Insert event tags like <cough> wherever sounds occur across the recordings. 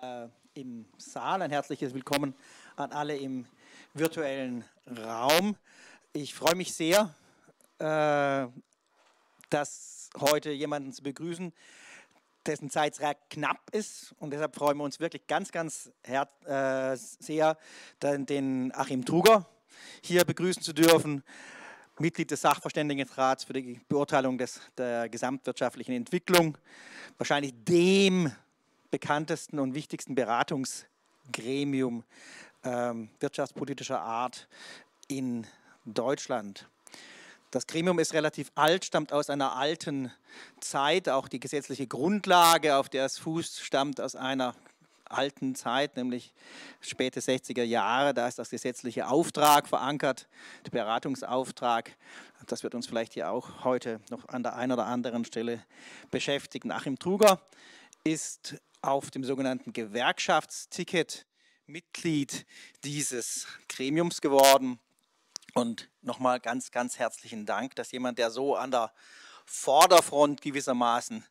hier äh, im Saal. Ein herzliches Willkommen an alle im virtuellen Raum. Ich freue mich sehr, äh, dass heute jemanden zu begrüßen, dessen Zeit sehr knapp ist. Und deshalb freuen wir uns wirklich ganz, ganz äh, sehr, den Achim Truger hier begrüßen zu dürfen. Mitglied des Sachverständigenrats für die Beurteilung des, der gesamtwirtschaftlichen Entwicklung, wahrscheinlich dem bekanntesten und wichtigsten Beratungsgremium ähm, wirtschaftspolitischer Art in Deutschland. Das Gremium ist relativ alt, stammt aus einer alten Zeit. Auch die gesetzliche Grundlage, auf der es fußt, stammt aus einer alten Zeit, nämlich späte 60er Jahre. Da ist das gesetzliche Auftrag verankert, der Beratungsauftrag. Das wird uns vielleicht hier auch heute noch an der einen oder anderen Stelle beschäftigen. Achim Truger ist auf dem sogenannten Gewerkschaftsticket Mitglied dieses Gremiums geworden. Und nochmal ganz, ganz herzlichen Dank, dass jemand, der so an der Vorderfront gewissermaßen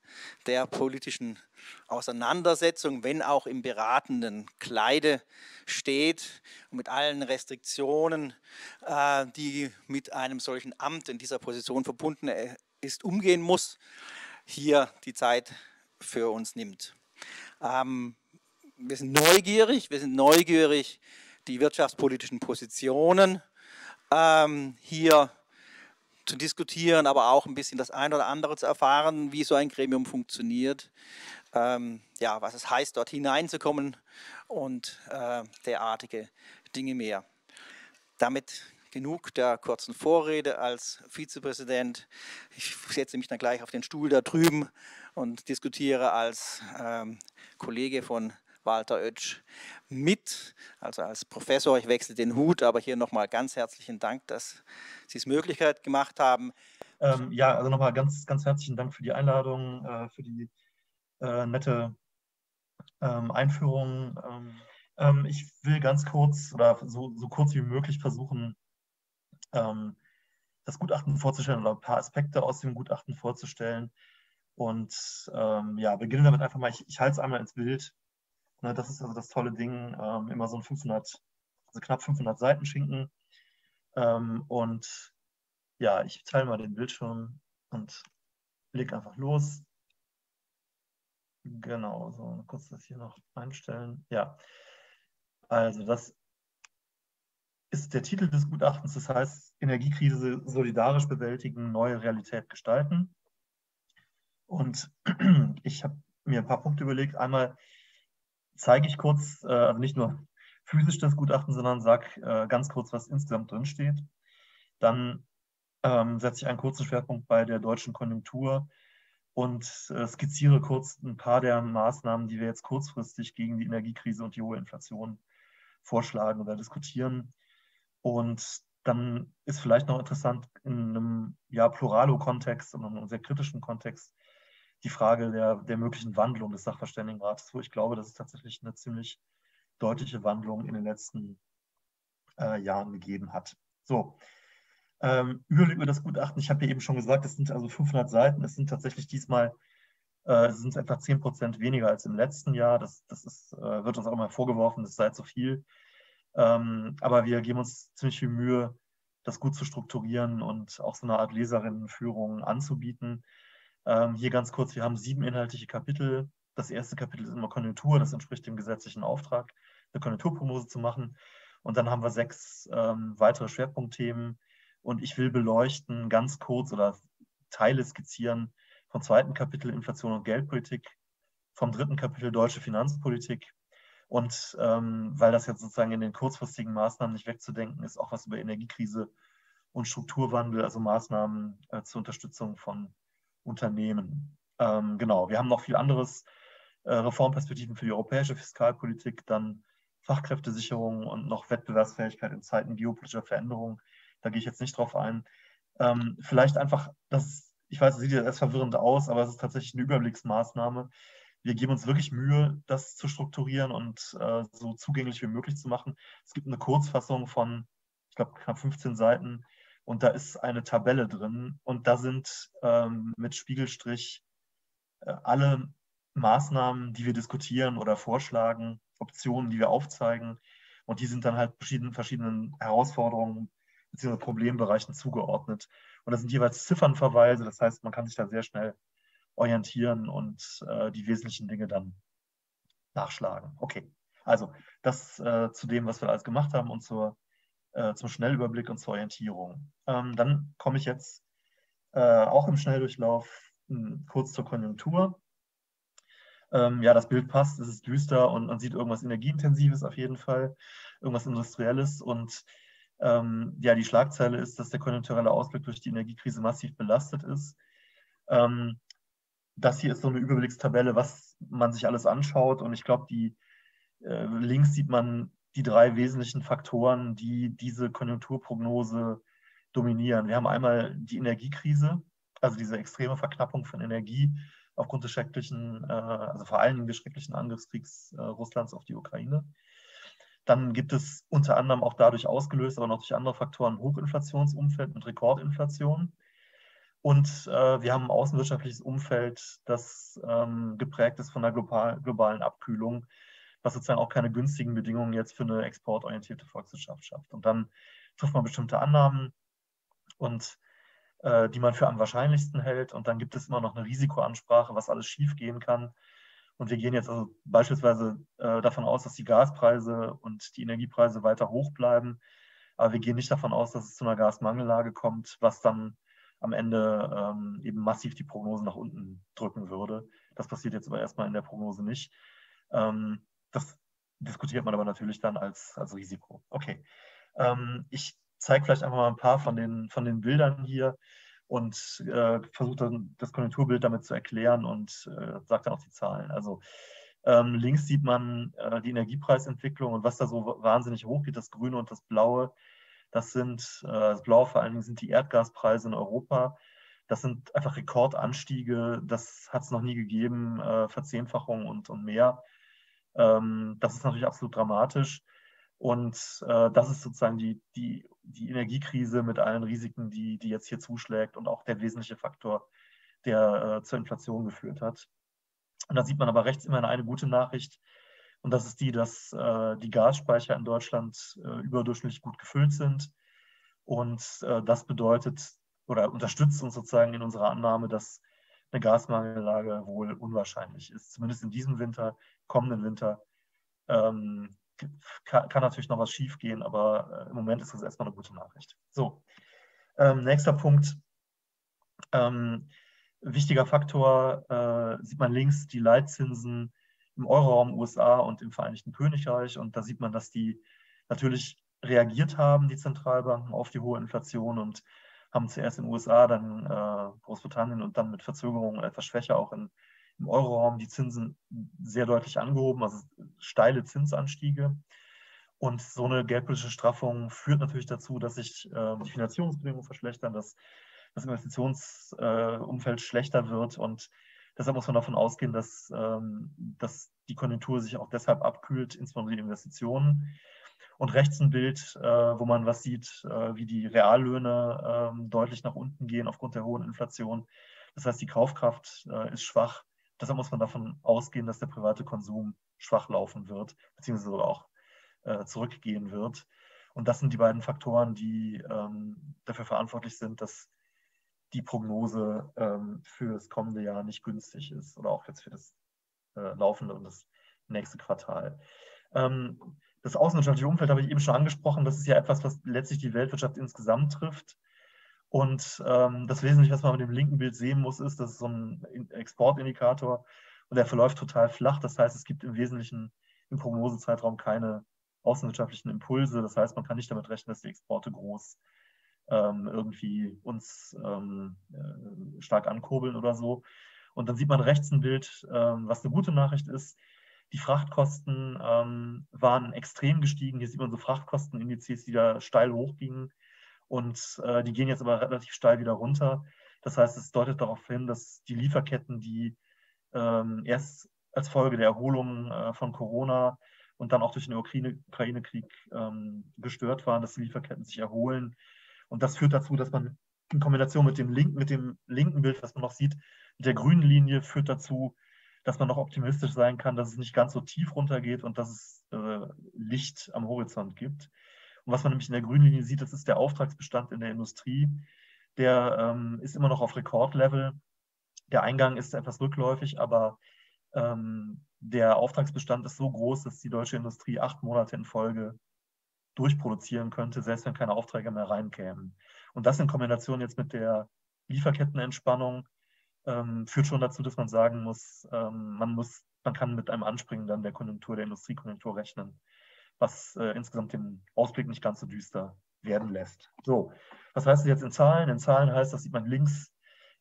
der politischen Auseinandersetzung, wenn auch im beratenden Kleide steht mit allen Restriktionen, äh, die mit einem solchen Amt in dieser Position verbunden äh, ist, umgehen muss, hier die Zeit für uns nimmt. Ähm, wir sind neugierig, wir sind neugierig, die wirtschaftspolitischen Positionen ähm, hier zu diskutieren, aber auch ein bisschen das eine oder andere zu erfahren, wie so ein Gremium funktioniert, ähm, ja, was es heißt, dort hineinzukommen und äh, derartige Dinge mehr. Damit genug der kurzen Vorrede als Vizepräsident. Ich setze mich dann gleich auf den Stuhl da drüben und diskutiere als ähm, Kollege von Walter Oetsch mit, also als Professor. Ich wechsle den Hut, aber hier nochmal ganz herzlichen Dank, dass Sie es Möglichkeit gemacht haben. Ähm, ja, also nochmal ganz, ganz herzlichen Dank für die Einladung, äh, für die äh, nette ähm, Einführung. Ähm, ähm ich will ganz kurz oder so, so kurz wie möglich versuchen, ähm, das Gutachten vorzustellen oder ein paar Aspekte aus dem Gutachten vorzustellen. Und ähm, ja, beginnen damit einfach mal, ich, ich halte es einmal ins Bild Ne, das ist also das tolle Ding, ähm, immer so ein 500, also knapp 500 Seiten Schinken. Ähm, und ja, ich teile mal den Bildschirm und leg einfach los. Genau, so kurz das hier noch einstellen. Ja, also das ist der Titel des Gutachtens, das heißt Energiekrise solidarisch bewältigen, neue Realität gestalten. Und <clears throat> ich habe mir ein paar Punkte überlegt. Einmal, zeige ich kurz, äh, also nicht nur <laughs> physisch das Gutachten, sondern sage äh, ganz kurz, was insgesamt drin steht. Dann ähm, setze ich einen kurzen Schwerpunkt bei der deutschen Konjunktur und äh, skizziere kurz ein paar der Maßnahmen, die wir jetzt kurzfristig gegen die Energiekrise und die hohe Inflation vorschlagen oder diskutieren. Und dann ist vielleicht noch interessant in einem ja, Pluralo-Kontext und einem sehr kritischen Kontext die Frage der, der möglichen Wandlung des Sachverständigenrates, wo ich glaube, dass es tatsächlich eine ziemlich deutliche Wandlung in den letzten äh, Jahren gegeben hat. So, ähm, Überblick über das Gutachten. Ich habe ja eben schon gesagt, es sind also 500 Seiten. Es sind tatsächlich diesmal äh, sind etwa 10 Prozent weniger als im letzten Jahr. Das, das ist, äh, wird uns auch mal vorgeworfen, das sei zu viel. Ähm, aber wir geben uns ziemlich viel Mühe, das gut zu strukturieren und auch so eine Art Leserinnenführung anzubieten. Ähm, hier ganz kurz, wir haben sieben inhaltliche Kapitel. Das erste Kapitel ist immer Konjunktur, das entspricht dem gesetzlichen Auftrag, eine Konjunkturprognose zu machen. Und dann haben wir sechs ähm, weitere Schwerpunktthemen. Und ich will beleuchten, ganz kurz oder Teile skizzieren vom zweiten Kapitel Inflation und Geldpolitik, vom dritten Kapitel Deutsche Finanzpolitik. Und ähm, weil das jetzt sozusagen in den kurzfristigen Maßnahmen nicht wegzudenken ist, auch was über Energiekrise und Strukturwandel, also Maßnahmen äh, zur Unterstützung von Unternehmen. Ähm, genau, wir haben noch viel anderes, äh, Reformperspektiven für die europäische Fiskalpolitik, dann Fachkräftesicherung und noch Wettbewerbsfähigkeit in Zeiten geopolitischer Veränderung. Da gehe ich jetzt nicht drauf ein. Ähm, vielleicht einfach, das, ich weiß, es sieht ja erst verwirrend aus, aber es ist tatsächlich eine Überblicksmaßnahme. Wir geben uns wirklich Mühe, das zu strukturieren und äh, so zugänglich wie möglich zu machen. Es gibt eine Kurzfassung von, ich glaube, knapp 15 Seiten, und da ist eine Tabelle drin und da sind ähm, mit Spiegelstrich äh, alle Maßnahmen, die wir diskutieren oder vorschlagen, Optionen, die wir aufzeigen. Und die sind dann halt verschiedenen, verschiedenen Herausforderungen bzw. Problembereichen zugeordnet. Und das sind jeweils Ziffernverweise, das heißt, man kann sich da sehr schnell orientieren und äh, die wesentlichen Dinge dann nachschlagen. Okay, also das äh, zu dem, was wir alles gemacht haben und zur, äh, zum Schnellüberblick und zur Orientierung. Ähm, dann komme ich jetzt äh, auch im Schnelldurchlauf mh, hm, kurz zur Konjunktur. Ähm, ja, das Bild passt, es ist düster und man sieht irgendwas Energieintensives auf jeden Fall, irgendwas Industrielles und ähm, ja, die Schlagzeile ist, dass der konjunkturelle Ausblick durch die Energiekrise massiv belastet ist. Ähm, das hier ist so eine Überblickstabelle, was man sich alles anschaut. Und ich glaube, die äh, links sieht man die drei wesentlichen Faktoren, die diese Konjunkturprognose dominieren. Wir haben einmal die Energiekrise, also diese extreme Verknappung von Energie aufgrund des schrecklichen, äh, also vor allen Dingen des schrecklichen Angriffskriegs äh, Russlands auf die Ukraine. Dann gibt es unter anderem auch dadurch ausgelöst, aber noch durch andere Faktoren, Hochinflationsumfeld mit Rekordinflation. Und äh, wir haben ein außenwirtschaftliches Umfeld, das ähm, geprägt ist von der global, globalen Abkühlung, was sozusagen auch keine günstigen Bedingungen jetzt für eine exportorientierte Volkswirtschaft schafft. Und dann trifft man bestimmte Annahmen und äh, die man für am wahrscheinlichsten hält. Und dann gibt es immer noch eine Risikoansprache, was alles schiefgehen kann. Und wir gehen jetzt also beispielsweise äh, davon aus, dass die Gaspreise und die Energiepreise weiter hoch bleiben. Aber wir gehen nicht davon aus, dass es zu einer Gasmangellage kommt, was dann am Ende ähm, eben massiv die Prognose nach unten drücken würde. Das passiert jetzt aber erstmal in der Prognose nicht. Ähm, das diskutiert man aber natürlich dann als, als Risiko. Okay. Ähm, ich zeige vielleicht einfach mal ein paar von den, von den Bildern hier und äh, versuche dann das Konjunkturbild damit zu erklären und äh, sagt dann auch die Zahlen. Also ähm, links sieht man äh, die Energiepreisentwicklung und was da so wahnsinnig hoch geht, das Grüne und das Blaue. Das sind, äh, das Blaue vor allen Dingen sind die Erdgaspreise in Europa. Das sind einfach Rekordanstiege, das hat es noch nie gegeben, äh, Verzehnfachung und, und mehr. Ähm, das ist natürlich absolut dramatisch. Und äh, das ist sozusagen die, die, die Energiekrise mit allen Risiken, die, die jetzt hier zuschlägt und auch der wesentliche Faktor, der äh, zur Inflation geführt hat. Und da sieht man aber rechts immerhin eine gute Nachricht. Und das ist die, dass äh, die Gasspeicher in Deutschland äh, überdurchschnittlich gut gefüllt sind. Und äh, das bedeutet oder unterstützt uns sozusagen in unserer Annahme, dass eine Gasmangellage wohl unwahrscheinlich ist. Zumindest in diesem Winter, kommenden Winter. Ähm, kann, kann, natürlich noch was schiefgehen, aber äh, im Moment ist das erstmal eine gute Nachricht. So, ähm, nächster Punkt. Ähm, wichtiger Faktor äh, sieht man links die Leitzinsen im Euroraum USA und im Vereinigten Königreich. Und da sieht man, dass die natürlich reagiert haben, die Zentralbanken, auf die hohe Inflation und haben zuerst in den USA, dann äh, Großbritannien und dann mit Verzögerungen etwas schwächer auch in, im Euroraum die Zinsen sehr deutlich angehoben, also steile Zinsanstiege. Und so eine geldpolitische Straffung führt natürlich dazu, dass sich äh, die Finanzierungsbedingungen verschlechtern, dass das Investitionsumfeld äh, schlechter wird und Deshalb muss man davon ausgehen, dass, ähm, dass die Konjunktur sich auch deshalb abkühlt, insbesondere die Investitionen. Und rechts ein Bild, äh, wo man was sieht, äh, wie die Reallöhne äh, deutlich nach unten gehen aufgrund der hohen Inflation. Das heißt, die Kaufkraft äh, ist schwach. Deshalb muss man davon ausgehen, dass der private Konsum schwach laufen wird, beziehungsweise auch äh, zurückgehen wird. Und das sind die beiden Faktoren, die ähm, dafür verantwortlich sind, dass die Prognose ähm, für das kommende Jahr nicht günstig ist oder auch jetzt für das äh, laufende und das nächste Quartal. Ähm, das außenwirtschaftliche Umfeld habe ich eben schon angesprochen. Das ist ja etwas, was letztlich die Weltwirtschaft insgesamt trifft. Und ähm, das Wesentliche, was man mit dem linken Bild sehen muss, ist, dass es so ein Exportindikator und der verläuft total flach. Das heißt, es gibt im Wesentlichen im Prognosezeitraum keine außenwirtschaftlichen Impulse. Das heißt, man kann nicht damit rechnen, dass die Exporte groß ähm, irgendwie uns ähm, äh, stark ankurbeln oder so. Und dann sieht man rechts ein Bild, ähm, was eine gute Nachricht ist. Die Frachtkosten ähm, waren extrem gestiegen. Hier sieht man so Frachtkostenindizes, die da steil hochgingen. Und äh, die gehen jetzt aber relativ steil wieder runter. Das heißt, es deutet darauf hin, dass die Lieferketten, die ähm, erst als Folge der Erholung äh, von Corona und dann auch durch den Ukraine-Krieg ähm, gestört waren, dass die Lieferketten sich erholen und das führt dazu, dass man in Kombination mit dem, linken, mit dem linken Bild, was man noch sieht, mit der grünen Linie, führt dazu, dass man noch optimistisch sein kann, dass es nicht ganz so tief runtergeht und dass es äh, Licht am Horizont gibt. Und was man nämlich in der grünen Linie sieht, das ist der Auftragsbestand in der Industrie. Der ähm, ist immer noch auf Rekordlevel. Der Eingang ist etwas rückläufig, aber ähm, der Auftragsbestand ist so groß, dass die deutsche Industrie acht Monate in Folge durchproduzieren könnte, selbst wenn keine Aufträge mehr reinkämen. Und das in Kombination jetzt mit der Lieferkettenentspannung ähm, führt schon dazu, dass man sagen muss, ähm, man muss, man kann mit einem Anspringen dann der Konjunktur, der Industriekonjunktur rechnen, was äh, insgesamt den Ausblick nicht ganz so düster werden lässt. So, was heißt das jetzt in Zahlen? In Zahlen heißt, das sieht man links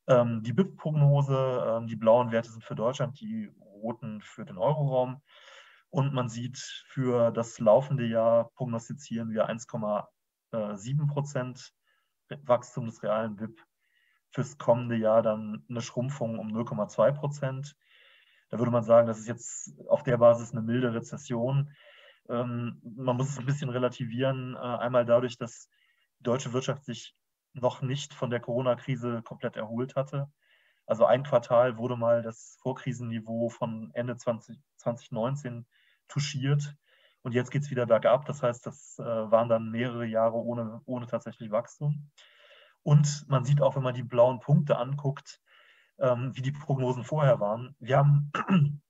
ähm, die BIP-Prognose, ähm, die blauen Werte sind für Deutschland, die roten für den Euroraum. Und man sieht, für das laufende Jahr prognostizieren wir 1,7 Prozent Wachstum des realen BIP. Fürs kommende Jahr dann eine Schrumpfung um 0,2 Prozent. Da würde man sagen, das ist jetzt auf der Basis eine milde Rezession. Ähm, man muss es ein bisschen relativieren. Äh, einmal dadurch, dass die deutsche Wirtschaft sich noch nicht von der Corona-Krise komplett erholt hatte. Also ein Quartal wurde mal das Vorkrisenniveau von Ende 20, 2019 touchiert und jetzt geht es wieder bergab. Das heißt, das äh, waren dann mehrere Jahre ohne, ohne tatsächlich Wachstum. Und man sieht auch, wenn man die blauen Punkte anguckt, ähm, wie die Prognosen vorher waren. Wir haben <clears throat>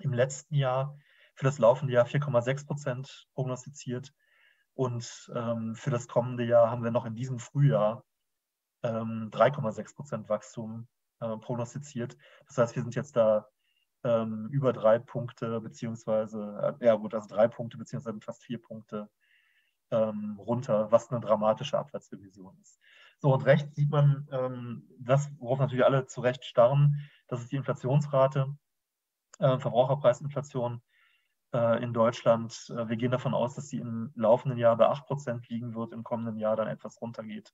im letzten Jahr für das laufende Jahr 4,6 Prozent prognostiziert. Und ähm, für das kommende Jahr haben wir noch in diesem Frühjahr ähm, 3,6 Prozent Wachstum äh, prognostiziert. Das heißt, wir sind jetzt da ähm, über drei Punkte, beziehungsweise, äh, ja gut, also drei Punkte, beziehungsweise fast vier Punkte ähm, runter, was eine dramatische Abwärtsrevision ist. So, und rechts sieht man ähm, das, worauf natürlich alle zu Recht starren, das ist die Inflationsrate, äh, Verbraucherpreisinflation in Deutschland. Äh, wir gehen davon aus, dass sie im laufenden Jahr bei 8% liegen wird, im kommenden Jahr dann etwas runtergeht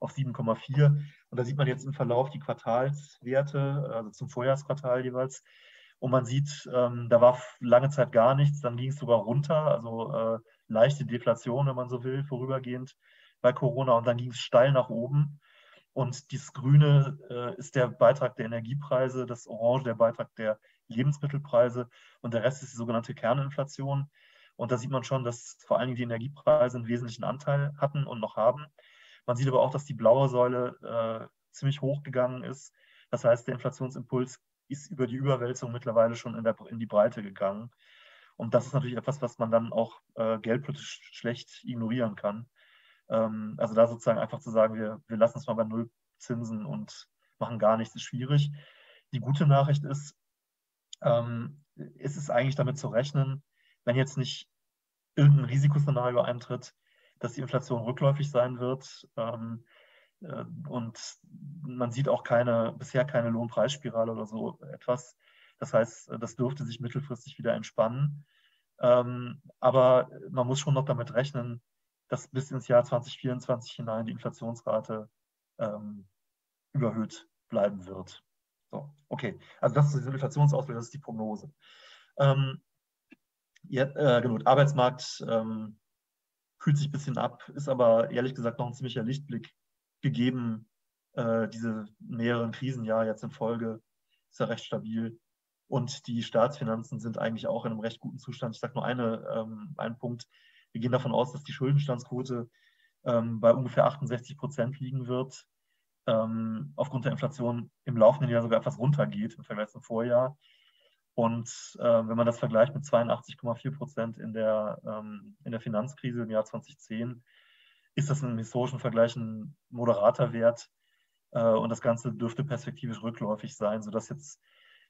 auf 7,4. Und da sieht man jetzt im Verlauf die Quartalswerte, also zum Vorjahresquartal jeweils. Und man sieht, ähm, da war lange Zeit gar nichts, dann ging es sogar runter, also äh, leichte Deflation, wenn man so will, vorübergehend bei Corona und dann ging es steil nach oben. Und dieses Grüne äh, ist der Beitrag der Energiepreise, das Orange der Beitrag der Lebensmittelpreise und der Rest ist die sogenannte Kerninflation. Und da sieht man schon, dass vor allen Dingen die Energiepreise einen wesentlichen Anteil hatten und noch haben. Man sieht aber auch, dass die blaue Säule äh, ziemlich hoch gegangen ist. Das heißt, der Inflationsimpuls ist über die Überwälzung mittlerweile schon in, der, in die Breite gegangen. Und das ist natürlich etwas, was man dann auch äh, geldpolitisch schlecht ignorieren kann. Ähm, also da sozusagen einfach zu sagen, wir, wir lassen es mal bei Null Zinsen und machen gar nichts, ist schwierig. Die gute Nachricht ist, ähm, ist es eigentlich damit zu rechnen, wenn jetzt nicht irgendein Risikoszenario eintritt, dass die Inflation rückläufig sein wird. Ähm, äh, und man sieht auch keine, bisher keine Lohnpreisspirale oder so etwas. Das heißt, das dürfte sich mittelfristig wieder entspannen. Ähm, aber man muss schon noch damit rechnen, dass bis ins Jahr 2024 hinein die Inflationsrate ähm, überhöht bleiben wird. So, okay. Also das ist die Inflationsausblick, das ist die Prognose. Ähm, ja, äh, genau, Arbeitsmarkt ähm, kühlt sich ein bisschen ab, ist aber ehrlich gesagt noch ein ziemlicher Lichtblick gegeben. Äh, diese mehreren Krisenjahre jetzt in Folge ist ja recht stabil. Und die Staatsfinanzen sind eigentlich auch in einem recht guten Zustand. Ich sage nur eine, ähm, einen Punkt. Wir gehen davon aus, dass die Schuldenstandsquote ähm, bei ungefähr 68 Prozent liegen wird. Ähm, aufgrund der Inflation im laufenden Jahr sogar etwas runtergeht im Vergleich zum Vorjahr. Und äh, wenn man das vergleicht mit 82,4 Prozent in, der, ähm, in der Finanzkrise im Jahr 2010, ist das im historischen Vergleich ein moderater Wert. Äh, und das Ganze dürfte perspektivisch rückläufig sein, sodass jetzt,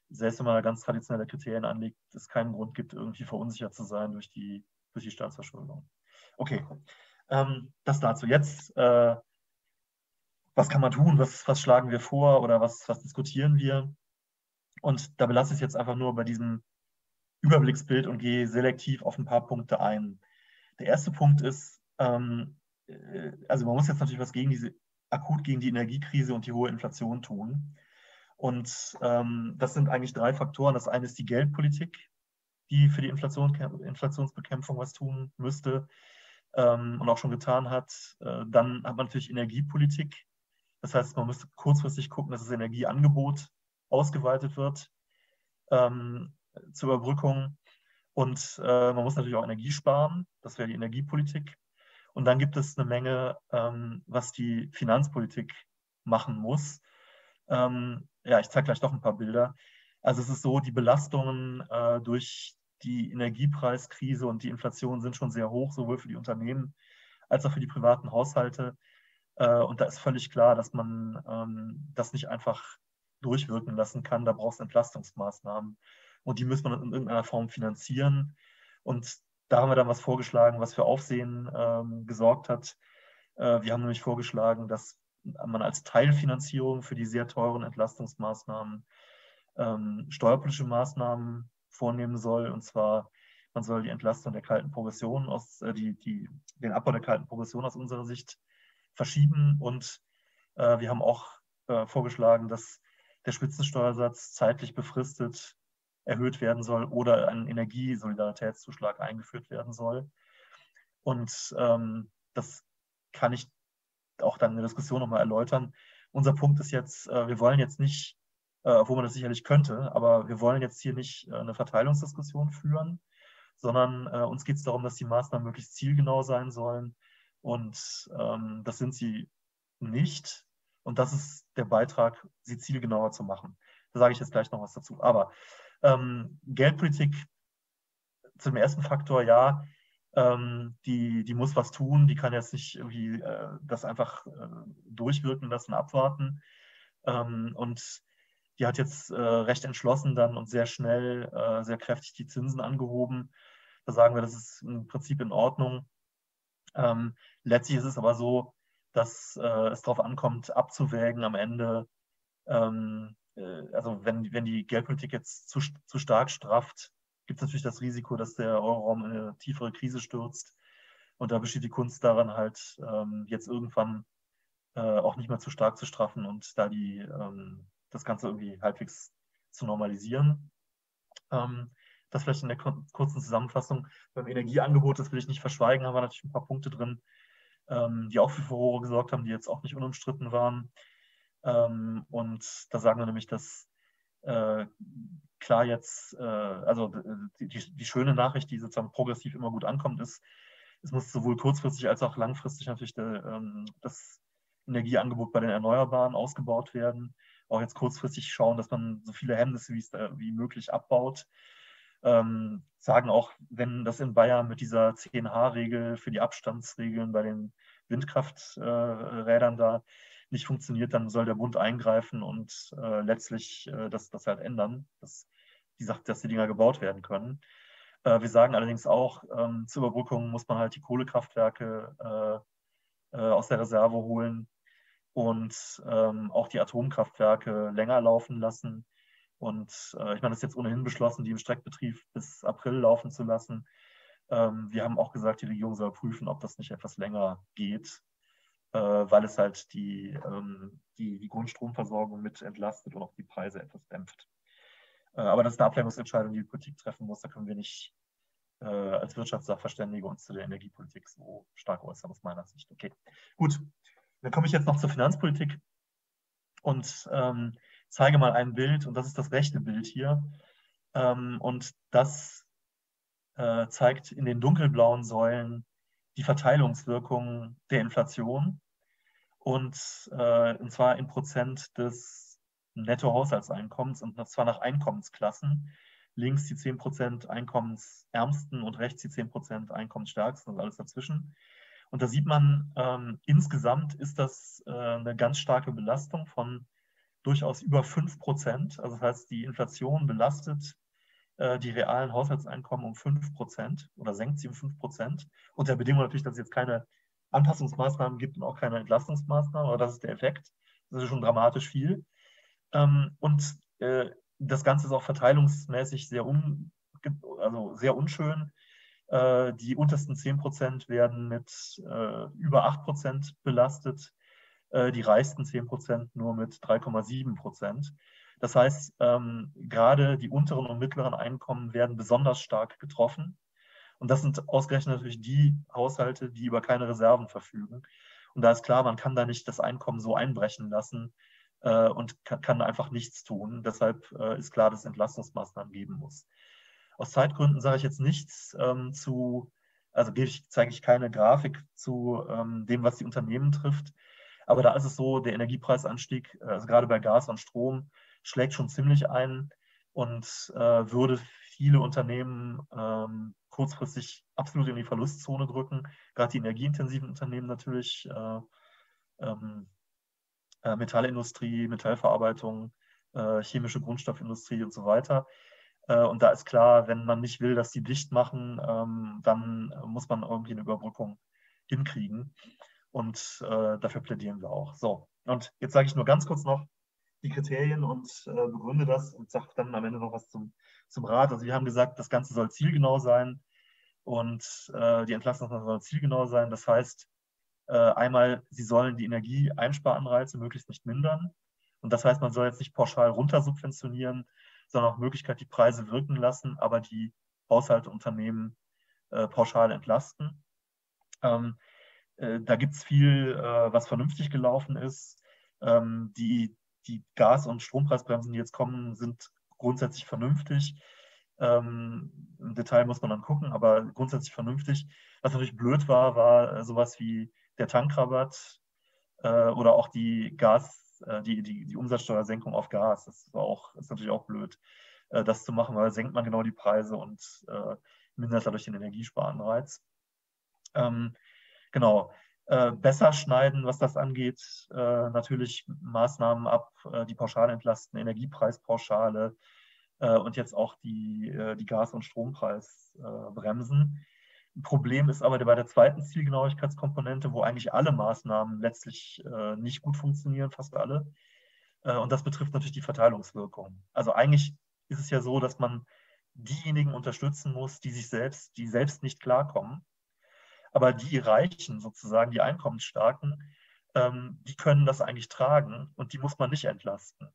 selbst wenn man ganz traditionelle Kriterien anlegt, es keinen Grund gibt, irgendwie verunsichert zu sein durch die, durch die Staatsverschuldung. Okay, ähm, das dazu. Jetzt, äh, was kann man tun? Was, was schlagen wir vor oder was, was diskutieren wir? Und da belasse ich es jetzt einfach nur bei diesem Überblicksbild und gehe selektiv auf ein paar Punkte ein. Der erste Punkt ist, ähm, äh, also man muss jetzt natürlich was gegen diese, akut gegen die Energiekrise und die hohe Inflation tun. Und ähm, das sind eigentlich drei Faktoren. Das eine ist die Geldpolitik, die für die Inflation, Inflationsbekämpfung was tun müsste ähm, und auch schon getan hat. Äh, dann hat man natürlich Energiepolitik. Das heißt, man müsste kurzfristig gucken, dass das Energieangebot ausgeweitet wird. ähm, zur Überbrückung. Und äh, man muss natürlich auch Energie sparen. Das wäre die Energiepolitik. Und dann gibt es eine Menge, ähm, was die Finanzpolitik machen muss. Ähm, ja, ich zeige gleich doch ein paar Bilder. Also es ist so, die Belastungen äh, durch die Energiepreiskrise und die Inflation sind schon sehr hoch, sowohl für die Unternehmen als auch für die privaten Haushalte. Äh, und da ist völlig klar, dass man ähm, das nicht einfach durchwirken lassen kann. Da braucht es Entlastungsmaßnahmen. Und die muss man in irgendeiner Form finanzieren. Und da haben wir dann was vorgeschlagen, was für Aufsehen ähm, gesorgt hat. Äh, wir haben nämlich vorgeschlagen, dass man als Teilfinanzierung für die sehr teuren Entlastungsmaßnahmen ähm, steuerpolitische Maßnahmen vornehmen soll. Und zwar, man soll die Entlastung der kalten Progression aus, äh, die, die, den Abbau der kalten Progression aus unserer Sicht verschieben. Und äh, wir haben auch äh, vorgeschlagen, dass der Spitzensteuersatz zeitlich befristet erhöht werden soll oder ein Energiesolidaritätszuschlag eingeführt werden soll. Und ähm, das kann ich auch dann in der Diskussion nochmal erläutern. Unser Punkt ist jetzt, äh, wir wollen jetzt nicht, äh, obwohl man das sicherlich könnte, aber wir wollen jetzt hier nicht äh, eine Verteilungsdiskussion führen, sondern äh, uns geht es darum, dass die Maßnahmen möglichst zielgenau sein sollen. Und ähm, das sind sie nicht. Und das ist der Beitrag, sie zielgenauer zu machen. Da sage ich jetzt gleich noch was dazu. Aber ähm, Geldpolitik zum ersten Faktor, ja, ähm, die, die muss was tun, die kann jetzt nicht irgendwie äh, das einfach äh, durchwirken lassen, abwarten. Ähm, und die hat jetzt äh, recht entschlossen dann und sehr schnell, äh, sehr kräftig die Zinsen angehoben. Da sagen wir, das ist im Prinzip in Ordnung. Ähm, letztlich ist es aber so, dass äh, es darauf ankommt, abzuwägen am Ende, ähm, äh, also wenn, wenn die Geldpolitik jetzt zu, zu stark strafft, gibt es natürlich das Risiko, dass der Euroraum in eine tiefere Krise stürzt. Und da besteht die Kunst daran, halt ähm, jetzt irgendwann äh, auch nicht mehr zu stark zu straffen und da die, ähm, das Ganze irgendwie halbwegs zu normalisieren. Ähm, das vielleicht in der kurzen Zusammenfassung. Beim Energieangebot, das will ich nicht verschweigen, haben wir natürlich ein paar Punkte drin, ähm, die auch für Furore gesorgt haben, die jetzt auch nicht unumstritten waren. Ähm, und da sagen wir nämlich, dass äh, klar jetzt, äh, also die, die, schöne Nachricht, die sozusagen progressiv immer gut ankommt, ist, es muss sowohl kurzfristig als auch langfristig natürlich der, ähm, das Energieangebot bei den Erneuerbaren ausgebaut werden. Auch jetzt kurzfristig schauen, dass man so viele Hemmnisse wie möglich abbaut. Ähm, sagen auch, wenn das in Bayern mit dieser 10H-Regel für die Abstandsregeln bei den Windkrafträdern äh, da nicht funktioniert, dann soll der Bund eingreifen und äh, letztlich äh, das, das halt ändern, dass die, dass die Dinger gebaut werden können. Äh, wir sagen allerdings auch, ähm, zur Überbrückung muss man halt die Kohlekraftwerke äh, äh, aus der Reserve holen und ähm, auch die Atomkraftwerke länger laufen lassen. Und äh, ich meine, das ist jetzt ohnehin beschlossen, die im Streckbetrieb bis April laufen zu lassen. Ähm, wir haben auch gesagt, die Regierung soll prüfen, ob das nicht etwas länger geht äh, weil es halt die, ähm, die, die Grundstromversorgung mit entlastet und auch die Preise etwas dämpft. Äh, aber das ist eine Ablenkungsentscheidung, die die Politik treffen muss. Da können wir nicht äh, als Wirtschaftssachverständige uns zu der Energiepolitik so stark äußern, aus meiner Sicht. Okay, gut. Dann komme ich jetzt noch zur Finanzpolitik und ähm, zeige mal ein Bild, und das ist das rechte Bild hier. Ähm, und das äh, zeigt in den dunkelblauen Säulen die Verteilungswirkung der Inflation und, äh, und zwar in Prozent des Nettohaushaltseinkommens und zwar nach Einkommensklassen. Links die 10% Einkommensärmsten und rechts die 10% Einkommensstärksten und alles dazwischen. Und da sieht man, ähm, insgesamt ist das äh, eine ganz starke Belastung von durchaus über 5%. Also das heißt, die Inflation belastet äh, die realen Haushaltseinkommen um 5 Prozent oder senkt sie um 5 Prozent. Unter Bedingung natürlich, dass es jetzt keine Anpassungsmaßnahmen gibt und auch keine Entlastungsmaßnahmen, aber das ist der Effekt. Das ist schon dramatisch viel. Ähm, und äh, das Ganze ist auch verteilungsmäßig sehr, un, also sehr unschön. Äh, die untersten 10 Prozent werden mit über 8 Prozent belastet, die reichsten 10 Prozent nur mit 3,7 Prozent. Das heißt, ähm, gerade die unteren und mittleren Einkommen werden besonders stark getroffen. Und das sind ausgerechnet natürlich die Haushalte, die über keine Reserven verfügen. Und da ist klar, man kann da nicht das Einkommen so einbrechen lassen, äh, und kann, kann, einfach nichts tun. Deshalb äh, ist klar, dass es Entlastungsmaßnahmen geben muss. Aus Zeitgründen sage ich jetzt nichts ähm, zu, also zeige ich keine Grafik zu ähm, dem, was die Unternehmen trifft. Aber da ist es so, der Energiepreisanstieg, äh, also gerade bei Gas und Strom, schlägt schon ziemlich ein und äh, würde viele Unternehmen ähm, kurzfristig absolut in die Verlustzone drücken. Gerade die energieintensiven Unternehmen natürlich, äh, ähm, äh, Metallindustrie, Metallverarbeitung, äh, chemische Grundstoffindustrie und so weiter. Äh, und da ist klar, wenn man nicht will, dass die dicht machen, ähm, dann muss man irgendwie eine Überbrückung hinkriegen. Und äh, dafür plädieren wir auch. So, und jetzt sage ich nur ganz kurz noch die Kriterien und äh, begründe das und sage dann am Ende noch was zum, zum Rat. Also wir haben gesagt, das Ganze soll zielgenau sein und äh, die Entlastung soll zielgenau sein. Das heißt, äh, einmal, sie sollen die Energieeinsparanreize möglichst nicht mindern. Und das heißt, man soll jetzt nicht pauschal runtersubventionieren, sondern auch Möglichkeit, die Preise wirken lassen, aber die Haushalte, Unternehmen äh, pauschal entlasten. Ähm, äh, da gibt es viel, äh, was vernünftig gelaufen ist. Ähm, die, die Gas- und Strompreisbremsen, die jetzt kommen, sind grundsätzlich vernünftig. Ähm, Im Detail muss man dann gucken, aber grundsätzlich vernünftig. Was natürlich blöd war, war äh, sowas wie der Tankrabatt oder auch die Gas, die, die, die Umsatzsteuersenkung auf Gas. Das war auch, ist natürlich auch blöd, das zu machen, weil senkt man genau die Preise und mindert dadurch den Energiesparanreiz. Ähm, genau, äh, besser schneiden, was das angeht. Äh, natürlich Maßnahmen ab, äh, die pauschal entlasten, Energiepreispauschale äh, und jetzt auch die, äh, die Gas- und Strompreisbremsen. Ein Problem ist aber bei der zweiten Zielgenauigkeitskomponente, wo eigentlich alle Maßnahmen letztlich äh, nicht gut funktionieren, fast alle. und das betrifft natürlich die Verteilungswirkung. Also eigentlich ist es ja so, dass man diejenigen unterstützen muss, die sich selbst, die selbst nicht klarkommen aber die Reichen sozusagen, die Einkommensstarken, ähm, die können das eigentlich tragen und die muss man nicht entlasten.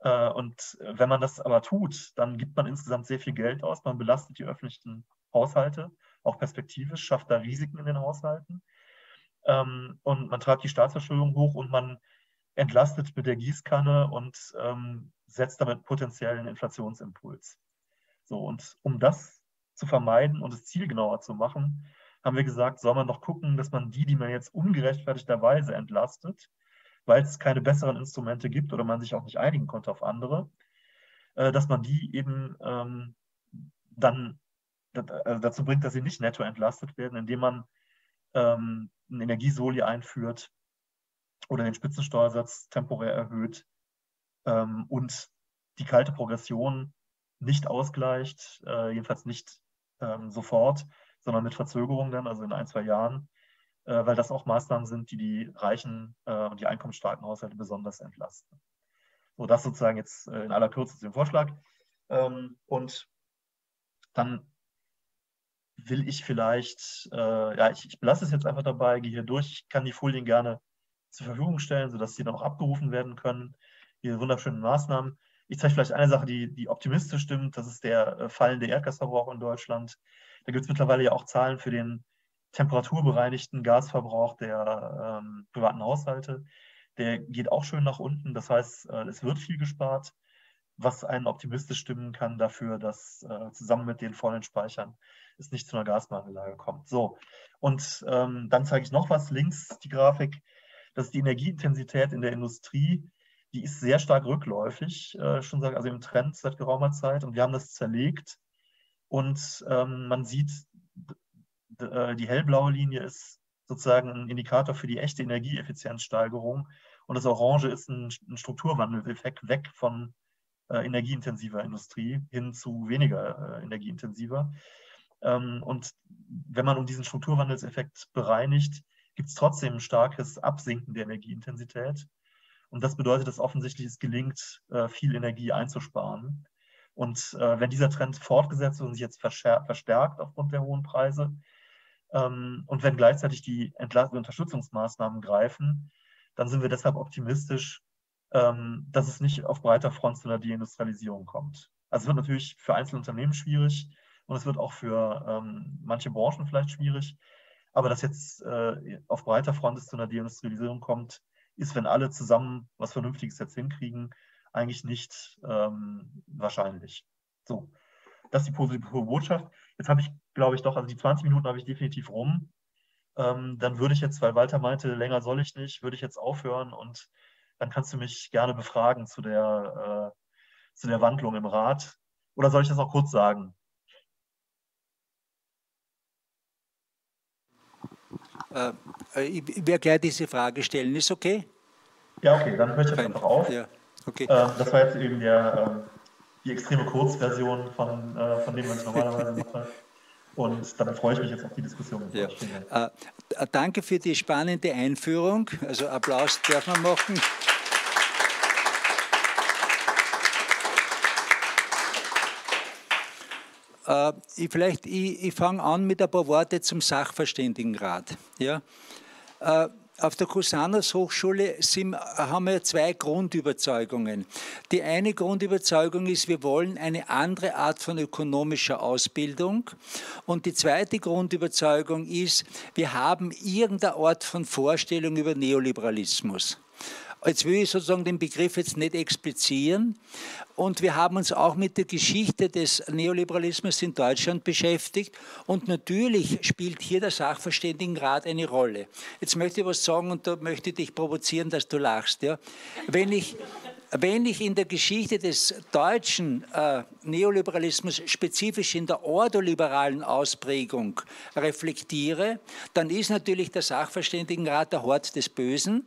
Äh, und wenn man das aber tut, dann gibt man insgesamt sehr viel Geld aus, man belastet die öffentlichen Haushalte, auch perspektivisch, schafft da Risiken in den Haushalten ähm, und man treibt die Staatsverschuldung hoch und man entlastet mit der Gießkanne und ähm, setzt damit potenziellen Inflationsimpuls. So, und um das zu vermeiden und es zielgenauer zu machen, haben wir gesagt, soll man noch gucken, dass man die, die man jetzt ungerechtfertigterweise entlastet, weil es keine besseren Instrumente gibt oder man sich auch nicht einigen konnte auf andere, äh, dass man die eben ähm, dann also dazu bringt, dass sie nicht netto entlastet werden, indem man ähm, einen Energiesoli einführt oder den Spitzensteuersatz temporär erhöht ähm, und die kalte Progression nicht ausgleicht, äh, jedenfalls nicht ähm, sofort, sondern mit Verzögerung dann, also in ein, zwei Jahren, äh, weil das auch Maßnahmen sind, die die reichen äh, und die einkommensstarken Haushalte besonders entlasten. So, das sozusagen jetzt äh, in aller Kürze zu dem Vorschlag. Ähm, und dann will ich vielleicht, äh, ja, ich, ich belasse es jetzt einfach dabei, gehe hier durch, ich kann die Folien gerne zur Verfügung stellen, sodass sie dann auch abgerufen werden können. Hier wunderschöne Maßnahmen. Ich zeige vielleicht eine Sache, die, die optimistisch stimmt. Das ist der äh, fallende Erdgasverbrauch in Deutschland. Da gibt es mittlerweile ja auch Zahlen für den temperaturbereinigten Gasverbrauch der ähm, privaten Haushalte. Der geht auch schön nach unten. Das heißt, äh, es wird viel gespart, was einen optimistisch stimmen kann dafür, dass äh, zusammen mit den vollen Speichern es nicht zu einer Gasmangellage kommt. So, und ähm, dann zeige ich noch was links, die Grafik. Das ist die Energieintensität in der Industrie. Die ist sehr stark rückläufig, äh, schon seit, also im Trend seit geraumer Zeit. Und wir haben das zerlegt und ähm, man sieht, äh, die hellblaue Linie ist sozusagen ein Indikator für die echte Energieeffizienzsteigerung. Und das Orange ist ein, ein Strukturwandeleffekt weg von äh, energieintensiver Industrie hin zu weniger äh, energieintensiver. Ähm, und wenn man um diesen Strukturwandelseffekt bereinigt, gibt es trotzdem ein starkes Absinken der Energieintensität. Und das bedeutet, dass offensichtlich es gelingt, äh, viel Energie einzusparen. Und äh, wenn dieser Trend fortgesetzt und sich jetzt verstärkt aufgrund der hohen Preise ähm, und wenn gleichzeitig die Unterstützungsmaßnahmen greifen, dann sind wir deshalb optimistisch, ähm, dass es nicht auf breiter Front zu einer Deindustrialisierung kommt. Also es wird natürlich für einzelne Unternehmen schwierig und es wird auch für ähm, manche Branchen vielleicht schwierig. Aber dass jetzt äh, auf breiter Front es zu einer Deindustrialisierung kommt, ist, wenn alle zusammen was Vernünftiges jetzt hinkriegen, eigentlich nicht ähm, wahrscheinlich. So, das ist die positive Botschaft. Jetzt habe ich, glaube ich, doch, also die 20 Minuten habe ich definitiv rum. Ähm, dann würde ich jetzt, weil Walter meinte, länger soll ich nicht, würde ich jetzt aufhören und dann kannst du mich gerne befragen zu der, äh, zu der Wandlung im Rat. Oder soll ich das auch kurz sagen? Äh, ich werde gleich diese Frage stellen. Ist okay? Ja, okay, dann höre ich jetzt einfach auf. Ja, okay. Ähm, das war jetzt eben der, ähm, die extreme Kurzversion von, äh, von dem, was ich normalerweise <laughs> mache. Und dann freue ich mich jetzt auf die Diskussion. Ja. Äh, danke für die spannende Einführung. Also Applaus darf man machen. Äh, ich, vielleicht, ich, ich fange an mit ein paar Worte zum Sachverständigenrat. Ja? Äh, auf der Cusanus Hochschule sind, haben wir zwei Grundüberzeugungen. Die eine Grundüberzeugung ist, wir wollen eine andere Art von ökonomischer Ausbildung. Und die zweite Grundüberzeugung ist, wir haben irgendeine Art von Vorstellung über Neoliberalismus. Jetzt will ich sozusagen den Begriff jetzt nicht explizieren. Und wir haben uns auch mit der Geschichte des Neoliberalismus in Deutschland beschäftigt. Und natürlich spielt hier der Sachverständigenrat eine Rolle. Jetzt möchte ich was sagen und da möchte ich dich provozieren, dass du lachst. Ja? Wenn ich, wenn ich in der Geschichte des deutschen äh, Neoliberalismus, spezifisch in der ordoliberalen Ausprägung, reflektiere, dann ist natürlich der Sachverständigenrat der Hort des Bösen,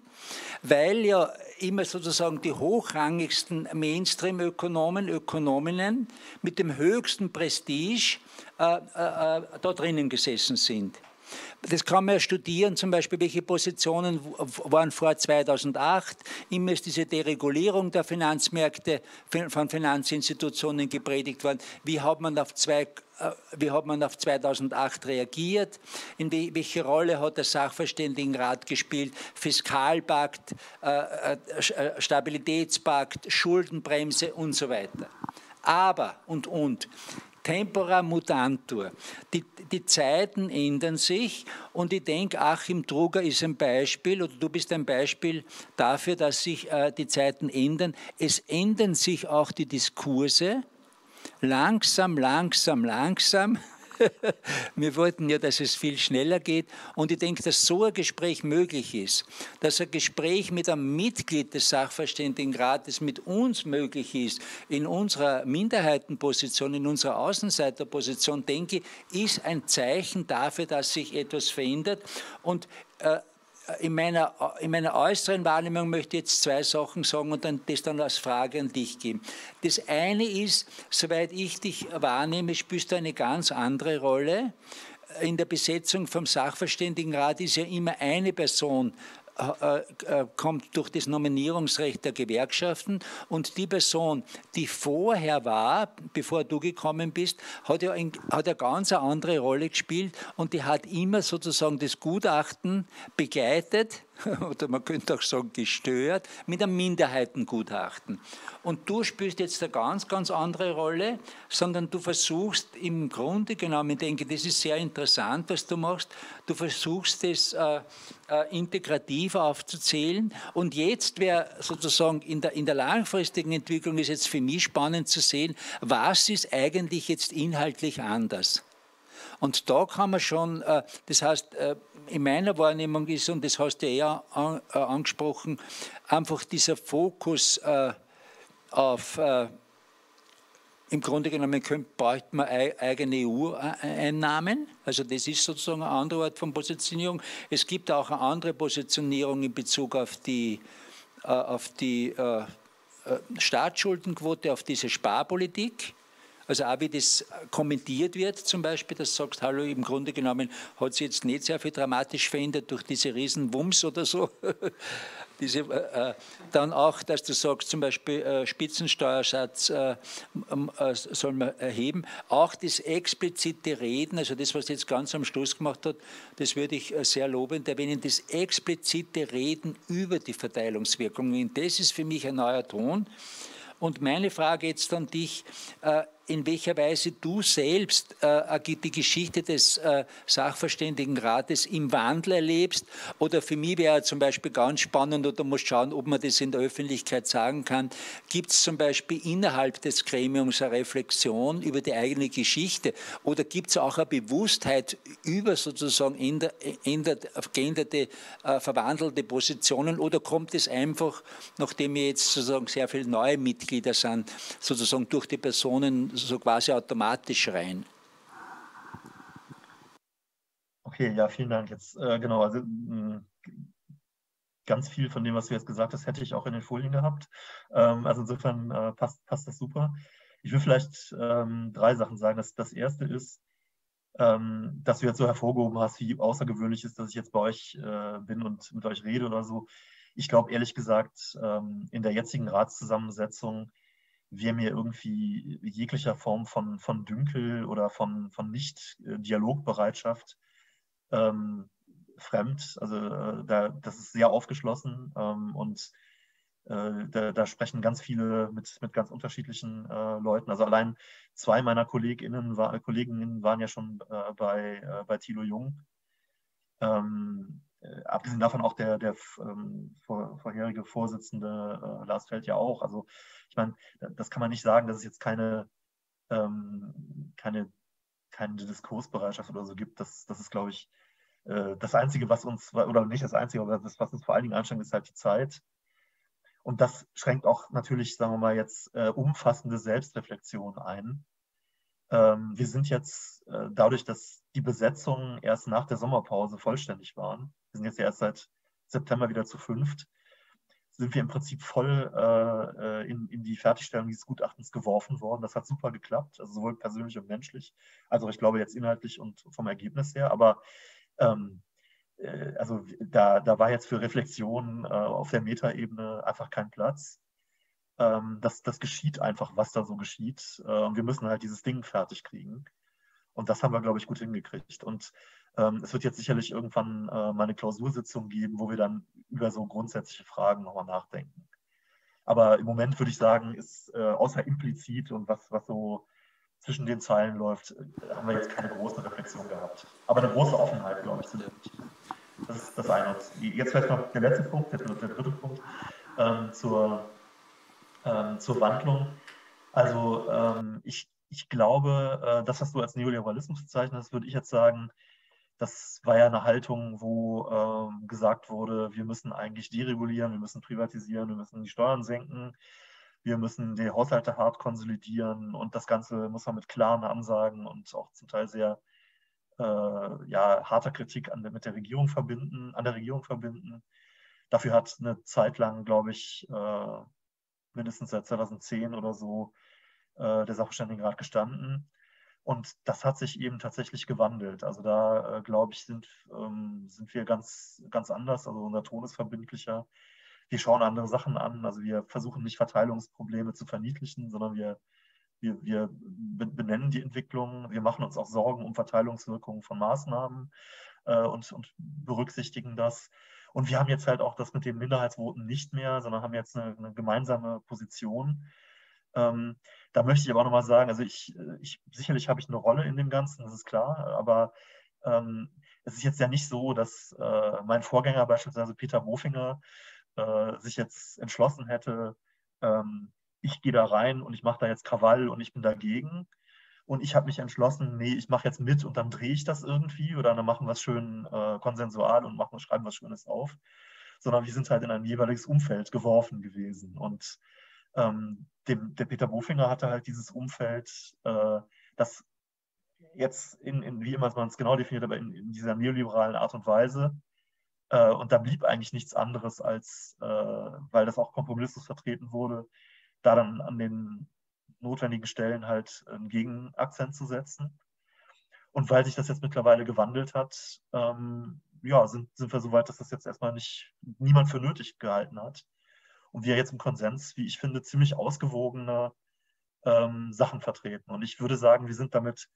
weil ja immer sozusagen die hochrangigsten Mainstream-Ökonomen, Ökonominnen mit dem höchsten Prestige äh, äh, äh da drinnen gesessen sind. Das kann man ja studieren, zum Beispiel, welche Positionen waren vor 2008. Immer ist diese Deregulierung der Finanzmärkte von Finanzinstitutionen gepredigt worden. Wie hat man auf zwei äh, wie hat man auf 2008 reagiert? In welche Rolle hat der Sachverständigenrat gespielt? Fiskalpakt, äh, äh, Stabilitätspakt, Schuldenbremse und so weiter. Aber und und Tempora mutantur. Die, die Zeiten ändern sich und ich denke, Achim Truger ist ein Beispiel oder du bist ein Beispiel dafür, dass sich äh, die Zeiten ändern. Es ändern sich auch die Diskurse. Langsam, langsam, langsam <laughs> Wir wollten ja, dass es viel schneller geht. Und ich denke, dass so ein Gespräch möglich ist, dass ein Gespräch mit einem Mitglied des Sachverständigenrates mit uns möglich ist, in unserer Minderheitenposition, in unserer Außenseiterposition, denke ich, ist ein Zeichen dafür, dass sich etwas verändert. Und äh, in meiner, in meiner äußeren Wahrnehmung möchte ich jetzt zwei Sachen sagen und dann, das dann als Frage an dich geben. Das eine ist, soweit ich dich wahrnehme, spielst du eine ganz andere Rolle. In der Besetzung vom Sachverständigenrat ist ja immer eine Person äh, äh, kommt durch das Nominierungsrecht der Gewerkschaften. Und die Person, die vorher war, bevor du gekommen bist, hat ja ein, hat eine ganz andere Rolle gespielt. Und die hat immer sozusagen das Gutachten begleitet <laughs> oder man könnte auch sagen gestört, mit einem Minderheitengutachten. Und du spielst jetzt eine ganz, ganz andere Rolle, sondern du versuchst im Grunde genommen, ich denke, das ist sehr interessant, was du machst, du versuchst es äh, äh, integrativ aufzuzählen. Und jetzt wäre sozusagen in der, in der langfristigen Entwicklung ist jetzt für mich spannend zu sehen, was ist eigentlich jetzt inhaltlich anders. Und da kann man schon, äh, das heißt, äh, in meiner Wahrnehmung ist, und das hast du ja eh angesprochen, einfach dieser Fokus auf, im Grunde genommen braucht man eigene EU-Einnahmen. Also das ist sozusagen eine andere Art von Positionierung. Es gibt auch eine andere Positionierung in Bezug auf die, auf die Staatsschuldenquote, auf diese Sparpolitik. Also auch wie das kommentiert wird zum Beispiel, dass du sagst, hallo, im Grunde genommen hat sich jetzt nicht sehr viel dramatisch verändert durch diese Riesenwumms oder so. <laughs> diese, äh, äh, dann auch, dass du sagst, zum Beispiel äh, Spitzensteuersatz äh, äh, soll man erheben. Auch das explizite Reden, also das, was jetzt ganz am Schluss gemacht hat, das würde ich äh, sehr lobend erwähnen, das explizite Reden über die Verteilungswirkungen, das ist für mich ein neuer Ton. Und meine Frage jetzt an dich, in welcher Weise du selbst äh, die Geschichte des äh, Sachverständigenrates im Wandel erlebst. Oder für mich wäre zum Beispiel ganz spannend, oder muss schauen, ob man das in der Öffentlichkeit sagen kann, gibt es zum Beispiel innerhalb des Gremiums eine Reflexion über die eigene Geschichte? Oder gibt es auch eine Bewusstheit über sozusagen ändert, geänderte, äh, verwandelte Positionen? Oder kommt es einfach, nachdem wir jetzt sozusagen sehr viele neue Mitglieder sind, sozusagen durch die Personen so quasi automatisch rein. Okay, ja, vielen Dank. Jetzt äh, genau, also mh, ganz viel von dem, was du jetzt gesagt hast, hätte ich auch in den Folien gehabt. Ähm, also insofern äh, passt, passt das super. Ich will vielleicht ähm, drei Sachen sagen. Das, das erste ist, ähm, dass du jetzt so hervorgehoben hast, wie außergewöhnlich ist, dass ich jetzt bei euch äh, bin und mit euch rede oder so. Ich glaube ehrlich gesagt, ähm, in der jetzigen Ratszusammensetzung wäre mir irgendwie jeglicher Form von, von Dünkel oder von, von Nicht-Dialogbereitschaft ähm, fremd. Also äh, da, das ist sehr aufgeschlossen ähm, und äh, da, da, sprechen ganz viele mit, mit ganz unterschiedlichen äh, Leuten. Also allein zwei meiner KollegInnen, war, Kolleginnen waren ja schon äh, bei, äh, bei Thilo Jung. Ähm, äh, abgesehen davon auch der, der ähm, vor, vorherige Vorsitzende Lars Feld ja auch. Also ich meine, das kann man nicht sagen, dass es jetzt keine, ähm, keine, keine Diskursbereitschaft oder so gibt. Das, das ist, glaube ich, äh, das Einzige, was uns, oder nicht das Einzige, aber das, was uns vor allen Dingen anstrengt, ist halt die Zeit. Und das schränkt auch natürlich, sagen wir mal, jetzt äh, umfassende Selbstreflexion ein. Ähm, wir sind jetzt äh, dadurch, dass die Besetzungen erst nach der Sommerpause vollständig waren, wir sind jetzt ja erst seit September wieder zu fünft, sind wir im Prinzip voll äh, äh, in, in, die Fertigstellung dieses Gutachtens geworfen worden. Das hat super geklappt, also sowohl persönlich und menschlich, also ich glaube jetzt inhaltlich und vom Ergebnis her. Aber ähm, äh, also da, da war jetzt für Reflexion äh, auf der Metaebene einfach kein Platz. Ähm, das, das geschieht einfach, was da so geschieht. Äh, und wir müssen halt dieses Ding fertig kriegen. Und das haben wir, glaube ich, gut hingekriegt. Und es wird jetzt sicherlich irgendwann äh, mal eine Klausursitzung geben, wo wir dann über so grundsätzliche Fragen nochmal nachdenken. Aber im Moment würde ich sagen, ist äh, außer implizit und was, was so zwischen den Zeilen läuft, äh, haben wir jetzt keine große Reflexion gehabt. Aber eine große Offenheit, glaube ich, sind wir. Das ist das eine. Jetzt vielleicht noch der letzte Punkt, der, der dritte Punkt ähm, zur, ähm, zur Wandlung. Also ähm, ich, ich glaube, äh, das, was du als Neoliberalismus bezeichnest, würde ich jetzt sagen, das war ja eine Haltung, wo ähm, gesagt wurde, wir müssen eigentlich deregulieren, wir müssen privatisieren, wir müssen die Steuern senken, wir müssen die Haushalte hart konsolidieren und das Ganze muss man mit klaren Ansagen und auch zum Teil sehr äh, ja, harter Kritik an der, mit der Regierung verbinden, an der Regierung verbinden. Dafür hat eine Zeit lang, glaube ich, äh, mindestens seit 2010 oder so äh, der Sachverständigenrat gestanden. Und das hat sich eben tatsächlich gewandelt. Also da, äh, glaube ich, sind, ähm, sind wir ganz, ganz anders. Also unser Ton ist verbindlicher. Wir schauen andere Sachen an. Also wir versuchen nicht Verteilungsprobleme zu verniedlichen, sondern wir, wir, wir benennen die Entwicklung. Wir machen uns auch Sorgen um Verteilungswirkungen von Maßnahmen äh, und, und berücksichtigen das. Und wir haben jetzt halt auch das mit den Minderheitsvoten nicht mehr, sondern haben jetzt eine, eine gemeinsame Position. Ähm, da möchte ich aber auch nochmal sagen, also ich, äh, ich sicherlich habe ich eine Rolle in dem Ganzen, das ist klar, aber ähm, es ist jetzt ja nicht so, dass äh, mein Vorgänger beispielsweise Peter Bofinger äh, sich jetzt entschlossen hätte, ähm, ich gehe da rein und ich mache da jetzt Krawall und ich bin dagegen. Und ich habe mich entschlossen, nee, ich mache jetzt mit und dann drehe ich das irgendwie oder dann machen wir es schön äh, konsensual und machen, schreiben was Schönes auf. Sondern wir sind halt in ein jeweiliges Umfeld geworfen gewesen. Und ähm, dem, der Peter Bofinger hatte halt dieses Umfeld, äh, das jetzt in, in, wie immer man es genau definiert, aber in, in, dieser neoliberalen Art und Weise. Äh, und da blieb eigentlich nichts anderes als, äh, weil das auch kompromisslos vertreten wurde, da dann an den notwendigen Stellen halt einen Gegenakzent zu setzen. Und weil sich das jetzt mittlerweile gewandelt hat, ähm, ja, sind, sind wir so weit, dass das jetzt erstmal nicht niemand für nötig gehalten hat und wir jetzt im Konsens, wie ich finde, ziemlich ausgewogene ähm, Sachen vertreten. Und ich würde sagen, wir sind damit,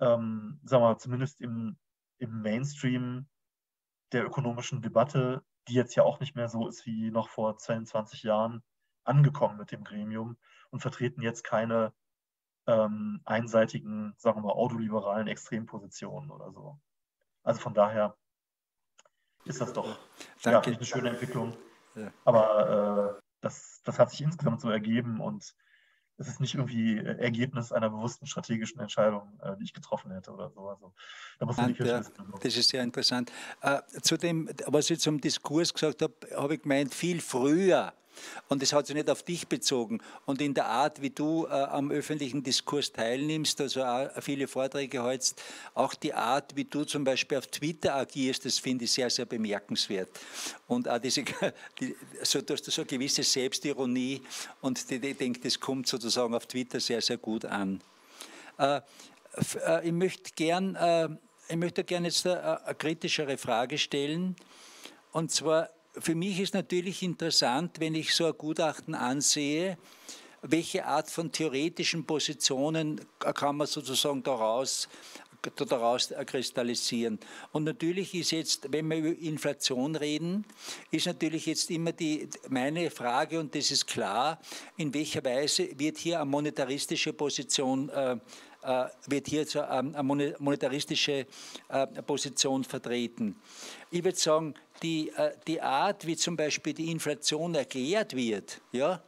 ähm, sagen wir mal, zumindest im, im Mainstream der ökonomischen Debatte, die jetzt ja auch nicht mehr so ist wie noch vor 22 Jahren, angekommen mit dem Gremium und vertreten jetzt keine ähm, einseitigen, sagen wir mal, autoliberalen Extrempositionen oder so. Also von daher ist das doch ja, eine schöne Entwicklung. Ja. Aber äh, das, das hat sich insgesamt so ergeben und es ist nicht irgendwie Ergebnis einer bewussten strategischen Entscheidung, äh, die ich getroffen hätte oder so. Also, da muss man die ja, Das ist sehr interessant. Äh, zu dem, was ich zum Diskurs gesagt habe, habe ich gemeint, viel früher und das hat sich nicht auf dich bezogen. Und in der Art, wie du äh, am öffentlichen Diskurs teilnimmst, also auch viele Vorträge hältst, auch die Art, wie du zum Beispiel auf Twitter agierst, das finde ich sehr, sehr bemerkenswert. Und auch diese, <laughs> die, so, du hast so eine gewisse Selbstironie und ich denke, das kommt sozusagen auf Twitter sehr, sehr gut an. Äh, äh, ich möchte gern, äh, ich möchte gerne jetzt eine, eine kritischere Frage stellen. Und zwar, für mich ist natürlich interessant, wenn ich so ein Gutachten ansehe, welche Art von theoretischen Positionen kann man sozusagen daraus, daraus kristallisieren. Und natürlich ist jetzt, wenn wir über Inflation reden, ist natürlich jetzt immer die, meine Frage, und das ist klar, in welcher Weise wird hier eine monetaristische Position äh, wird hier ähm, eine monetaristische äh, Position vertreten. Ich würde sagen, die, äh, die Art, wie zum Beispiel die Inflation erklärt wird, ja,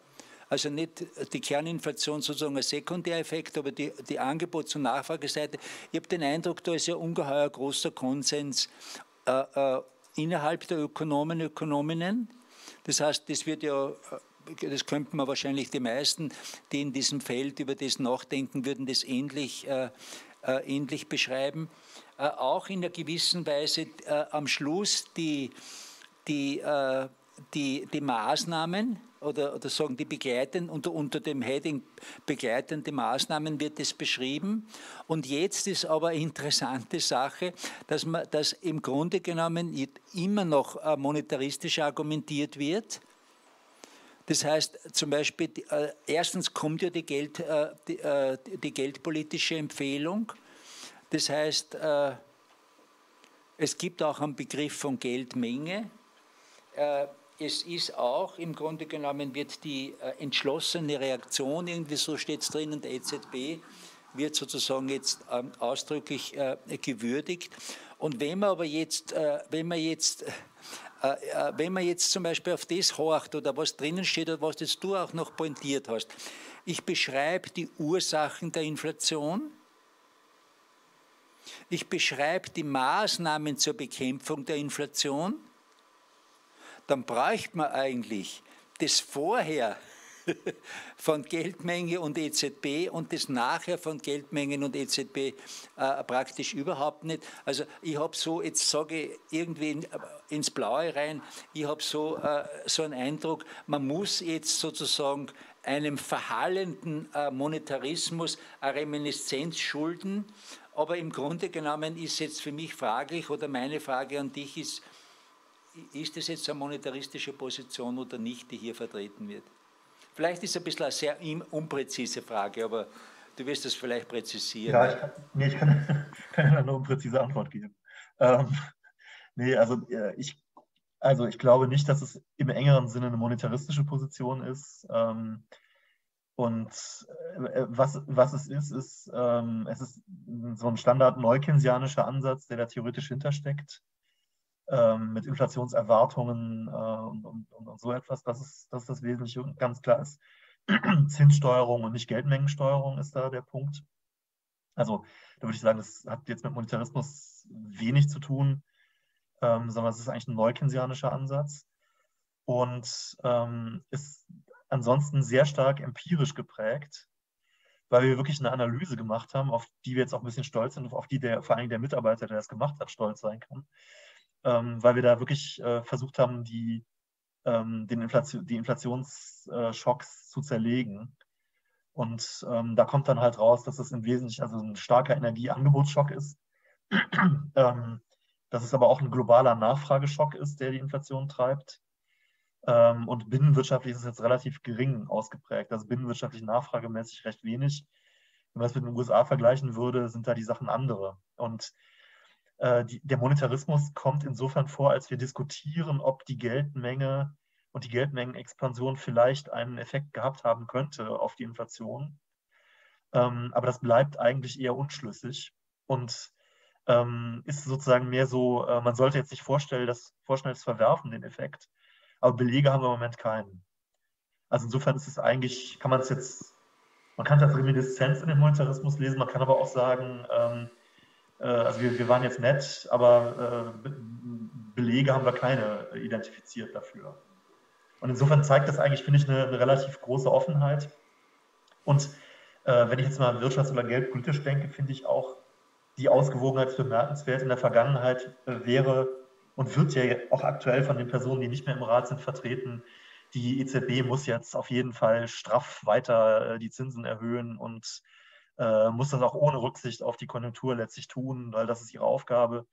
also nicht die Kerninflation sozusagen ein Sekundäreffekt, aber die, die Angebots- und Nachfrageseite. Ich habe den Eindruck, da ist ja ungeheuer großer Konsens äh, äh, innerhalb der Ökonomen, Ökonominnen. Das heißt, das wird ja das könnten wir wahrscheinlich die meisten, die in diesem Feld über das nachdenken würden, das ähnlich, äh, äh, ähnlich beschreiben. Äh, auch in einer gewissen Weise äh, am Schluss die, die, äh, die, die Maßnahmen oder, oder sagen die begleitenden, unter, unter dem Heading begleitende Maßnahmen wird es beschrieben. Und jetzt ist aber eine interessante Sache, dass, man, dass im Grunde genommen immer noch äh, monetaristisch argumentiert wird das heißt zum Beispiel, äh, erstens kommt ja die, Geld, äh, die, äh, die, geldpolitische Empfehlung. Das heißt, äh, es gibt auch einen Begriff von Geldmenge. Äh, es ist auch, im Grunde genommen wird die äh, entschlossene Reaktion, irgendwie so steht es drin, in der EZB wird sozusagen jetzt ähm, ausdrücklich gewürdigt. Und wenn man aber jetzt, wenn man jetzt wenn man jetzt zum Beispiel auf das horcht oder was drinnen steht oder was jetzt du auch noch pointiert hast, ich beschreibe die Ursachen der Inflation, ich beschreibe die Maßnahmen zur Bekämpfung der Inflation, dann bräuchte man eigentlich das Vorher von Geldmenge und EZB und das Nachher von Geldmengen und EZB äh, praktisch überhaupt nicht. Also ich habe so, jetzt sage ich irgendwie in, äh, ins Blaue rein, ich habe so, äh, so einen Eindruck, man muss jetzt sozusagen einem verhallenden äh, Monetarismus eine Reminiszenz schulden. Aber im Grunde genommen ist jetzt für mich fraglich oder meine Frage an dich ist, ist es jetzt eine monetaristische Position oder nicht, die hier vertreten wird? Vielleicht ist es ein bisschen eine sehr unpräzise Frage, aber du wirst es vielleicht präzisieren. Ja, ich kann, nee, ich kann, <laughs> kann eine unpräzise Antwort geben. Ähm, nee, also äh, ich, also ich glaube nicht, dass es im engeren Sinne eine monetaristische Position ist. Ähm, und äh, was, was es ist, ist, ähm, es ist so ein standard neukensianischer Ansatz, der da theoretisch hintersteckt ähm, mit Inflationserwartungen äh, und, und, und, so etwas. Das ist, das ist das Wesentliche und ganz klar ist, <clears throat> Zinssteuerung und nicht Geldmengensteuerung ist da der Punkt. Also da würde ich sagen, das hat jetzt mit Monetarismus wenig zu tun, ähm, sondern es ist eigentlich ein neukensianischer Ansatz und ähm, ist ansonsten sehr stark empirisch geprägt, weil wir wirklich eine Analyse gemacht haben, auf die wir jetzt auch ein bisschen stolz sind auf die der, vor allem der Mitarbeiter, der das gemacht hat, stolz sein kann ähm, weil wir da wirklich äh, versucht haben, die, ähm, den Inflation, die Inflationsschocks zu zerlegen. Und ähm, da kommt dann halt raus, dass es im Wesentlichen also ein starker Energieangebotsschock ist, <clears throat> ähm, dass es aber auch ein globaler Nachfrageschock ist, der die Inflation treibt. Ähm, und binnenwirtschaftlich ist es jetzt relativ gering ausgeprägt, also binnenwirtschaftlich nachfragemäßig recht wenig. Wenn man es mit den USA vergleichen würde, sind da die Sachen andere. Und die, der Monetarismus kommt insofern vor, als wir diskutieren, ob die Geldmenge und die Geldmengenexpansion vielleicht einen Effekt gehabt haben könnte auf die Inflation. Ähm, aber das bleibt eigentlich eher unschlüssig und ähm, ist sozusagen mehr so, äh, man sollte jetzt nicht vorstellen, das, vorschnell das verwerfen, den Effekt. Aber Belege haben wir im Moment keinen. Also insofern ist es eigentlich, kann man es jetzt, man kann das Reminiszenz in den Monetarismus lesen, man kann aber auch sagen, ähm, äh, also wir, wir waren jetzt nett, aber äh, Belege haben wir keine identifiziert dafür. Und insofern zeigt das eigentlich, finde ich, eine, eine relativ große Offenheit. Und äh, wenn ich jetzt mal wirtschafts- oder geldpolitisch denke, finde ich auch die Ausgewogenheit bemerkenswert. In der Vergangenheit äh, wäre und wird ja auch aktuell von den Personen, die nicht mehr im Rat sind, vertreten, die EZB muss jetzt auf jeden Fall straff weiter äh, die Zinsen erhöhen und äh, muss das auch ohne Rücksicht auf die Konjunktur letztlich tun, weil das ist ihre Aufgabe.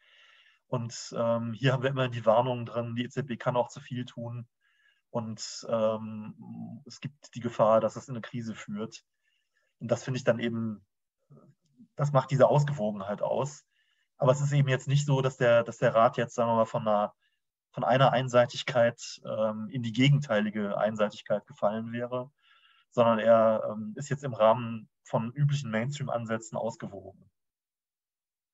Und ähm, hier haben wir immer die Warnungen drin, die EZB kann auch zu viel tun. Und ähm, es gibt die Gefahr, dass es in eine Krise führt. Und das finde ich dann eben, das macht diese Ausgewogenheit aus. Aber es ist eben jetzt nicht so, dass der, dass der Rat jetzt, sagen wir mal, von einer, von einer Einseitigkeit ähm, in die gegenteilige Einseitigkeit gefallen wäre, sondern er ähm, ist jetzt im Rahmen von üblichen Mainstream-Ansätzen ausgewogen.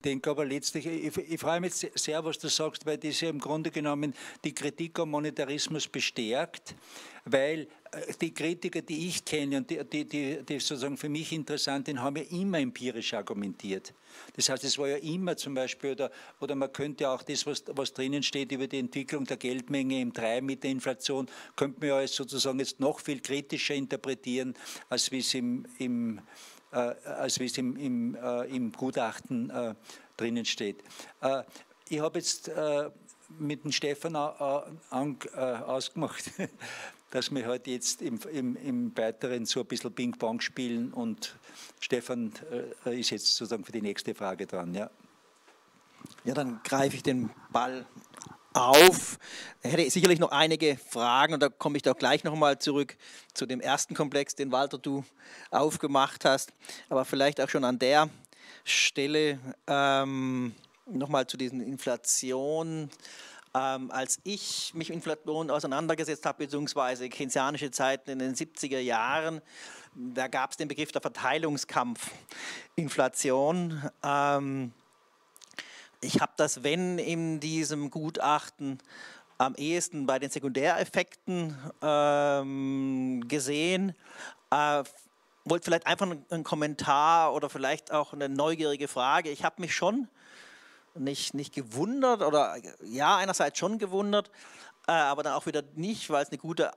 Denke aber letztlich, ich, ich, freue mich sehr, was du sagst, weil das ja im Grunde genommen die Kritik am Monetarismus bestärkt, weil äh, die Kritiker, die ich kenne und die, die, die, sozusagen für mich interessant sind, haben ja immer empirisch argumentiert. Das heißt, es war ja immer zum Beispiel, oder, oder man könnte auch das, was, was drinnen steht über die Entwicklung der Geldmenge im 3 mit der Inflation, könnte man ja sozusagen jetzt noch viel kritischer interpretieren, als wie es im, im als wie es im, im, äh, im Gutachten äh, drinnen steht. ich habe jetzt mit dem Stefan ausgemacht, <laughs> dass wir heute jetzt im, im, im Weiteren so ein bisschen Ping-Pong spielen und Stefan ist jetzt sozusagen für die nächste Frage dran. Ja, ja dann greife ich den Ball auf. Ich hätte sicherlich noch einige Fragen und da komme ich doch gleich nochmal zurück zu dem ersten Komplex, den Walter du aufgemacht hast. Aber vielleicht auch schon an der Stelle ähm, nochmal zu diesen Inflationen. Ähm, als ich mich mit Inflation auseinandergesetzt habe, beziehungsweise keynesianische Zeiten in den 70er Jahren, da gab es den Begriff der Verteilungskampfinflation. Ähm, ich habe das Wenn in diesem Gutachten am ehesten bei den Sekundäreffekten ähm, gesehen. Äh, wollte vielleicht einfach einen Kommentar oder vielleicht auch eine neugierige Frage. Ich habe mich schon nicht, nicht gewundert oder ja, einerseits schon gewundert, äh, aber dann auch wieder nicht, weil es eine gute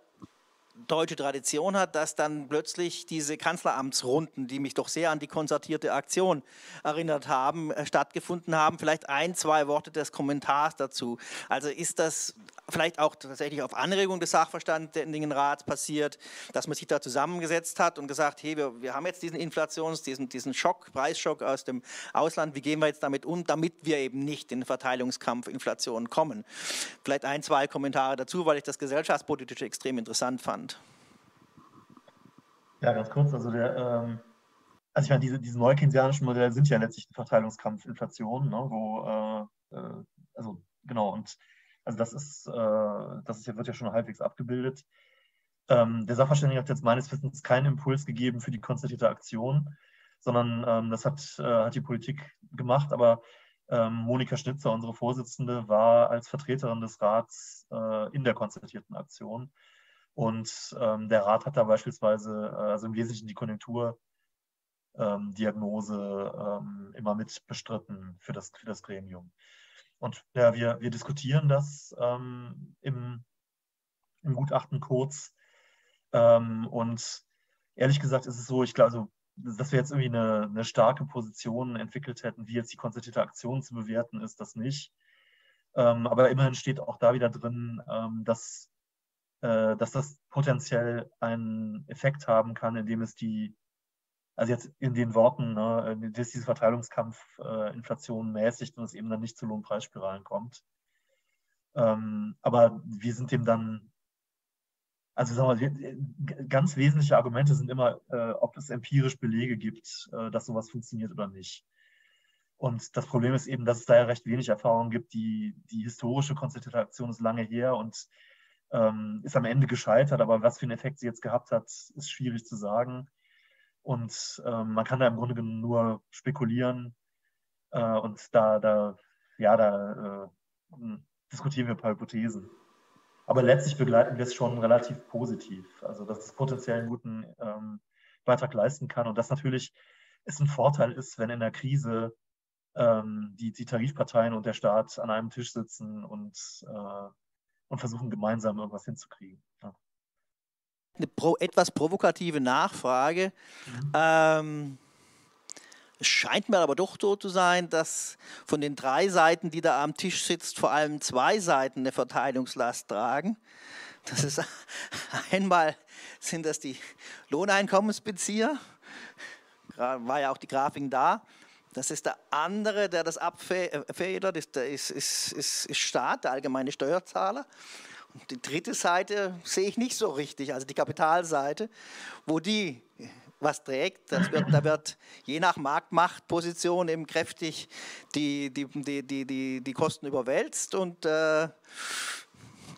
deutsche Tradition hat, dass dann plötzlich diese Kanzleramtsrunden, die mich doch sehr an die konzertierte Aktion erinnert haben, äh, stattgefunden haben. Vielleicht ein, zwei Worte des Kommentars dazu. Also ist das vielleicht auch tatsächlich auf Anregung des Sachverständigenrats passiert, dass man sich da zusammengesetzt hat und gesagt, hey, wir, wir haben jetzt diesen Inflations-, diesen, diesen Schock, Preisschock aus dem Ausland, wie gehen wir jetzt damit um, damit wir eben nicht in den Verteilungskampf Inflation kommen. Vielleicht ein, zwei Kommentare dazu, weil ich das gesellschaftspolitisch extrem interessant fand. Ja, ganz kurz, also der, ähm, also ich meine, diese, diese neukeynesianischen Modelle sind ja letztlich ein Verteilungskampf Inflation, ne, wo, äh, äh also genau, und also das ist, äh, das ist, wird ja schon halbwegs abgebildet. Ähm, der Sachverständige hat jetzt meines Wissens keinen Impuls gegeben für die konstatierte Aktion, sondern ähm, das hat, äh, hat die Politik gemacht. Aber ähm, Monika Schnitzer, unsere Vorsitzende, war als Vertreterin des Rats äh, in der konstatierten Aktion. Und ähm, der Rat hat da beispielsweise, äh, also im Wesentlichen die Konjunkturdiagnose ähm, immer mit bestritten für das, für das Gremium. Und ja, wir, wir diskutieren das ähm, im, im, Gutachten kurz. Ähm, und ehrlich gesagt ist es so, ich glaube, also, dass wir jetzt irgendwie eine, eine, starke Position entwickelt hätten, wie jetzt die konzertierte Aktion zu bewerten, ist das nicht. Ähm, aber immerhin steht auch da wieder drin, ähm, dass, äh, dass das potenziell einen Effekt haben kann, indem es die also jetzt in den Worten, ne, dass diese Verteilungskampf äh, Inflation mäßigt und es eben dann nicht zu Lohnpreisspiralen kommt. Ähm, aber wir sind dem dann, also sagen wir, ganz wesentliche Argumente sind immer, äh, ob es empirisch Belege gibt, äh, dass sowas funktioniert oder nicht. Und das Problem ist eben, dass es da ja recht wenig Erfahrung gibt. Die, die historische Konzentration ist lange her und ähm, ist am Ende gescheitert, aber was für einen Effekt sie jetzt gehabt hat, ist schwierig zu sagen. Und ähm, man kann da im Grunde genommen nur spekulieren. Äh, und da, da, ja, da äh, diskutieren wir ein paar Hypothesen. Aber letztlich begleiten wir es schon relativ positiv. Also, dass es potenziell einen guten ähm, Beitrag leisten kann. Und das natürlich ist ein Vorteil ist, wenn in der Krise ähm, die, die Tarifparteien und der Staat an einem Tisch sitzen und, äh, und versuchen gemeinsam irgendwas hinzukriegen. Ja. Eine pro, etwas provokative Nachfrage. Mhm. Ähm, es scheint mir aber doch so zu sein, dass von den drei Seiten, die da am Tisch sitzt, vor allem zwei Seiten eine Verteilungslast tragen. Das ist <laughs> einmal sind das die Lohneinkommensbezieher, war ja auch die Grafik da. Das ist der andere, der das abfedert, ist, ist, ist, ist, Staat, der allgemeine Steuerzahler. Und die dritte Seite sehe ich nicht so richtig, also die Kapitalseite, wo die was trägt. Wird, da wird je nach Marktmachtposition eben kräftig die, die, die, die, die, Kosten überwälzt und äh,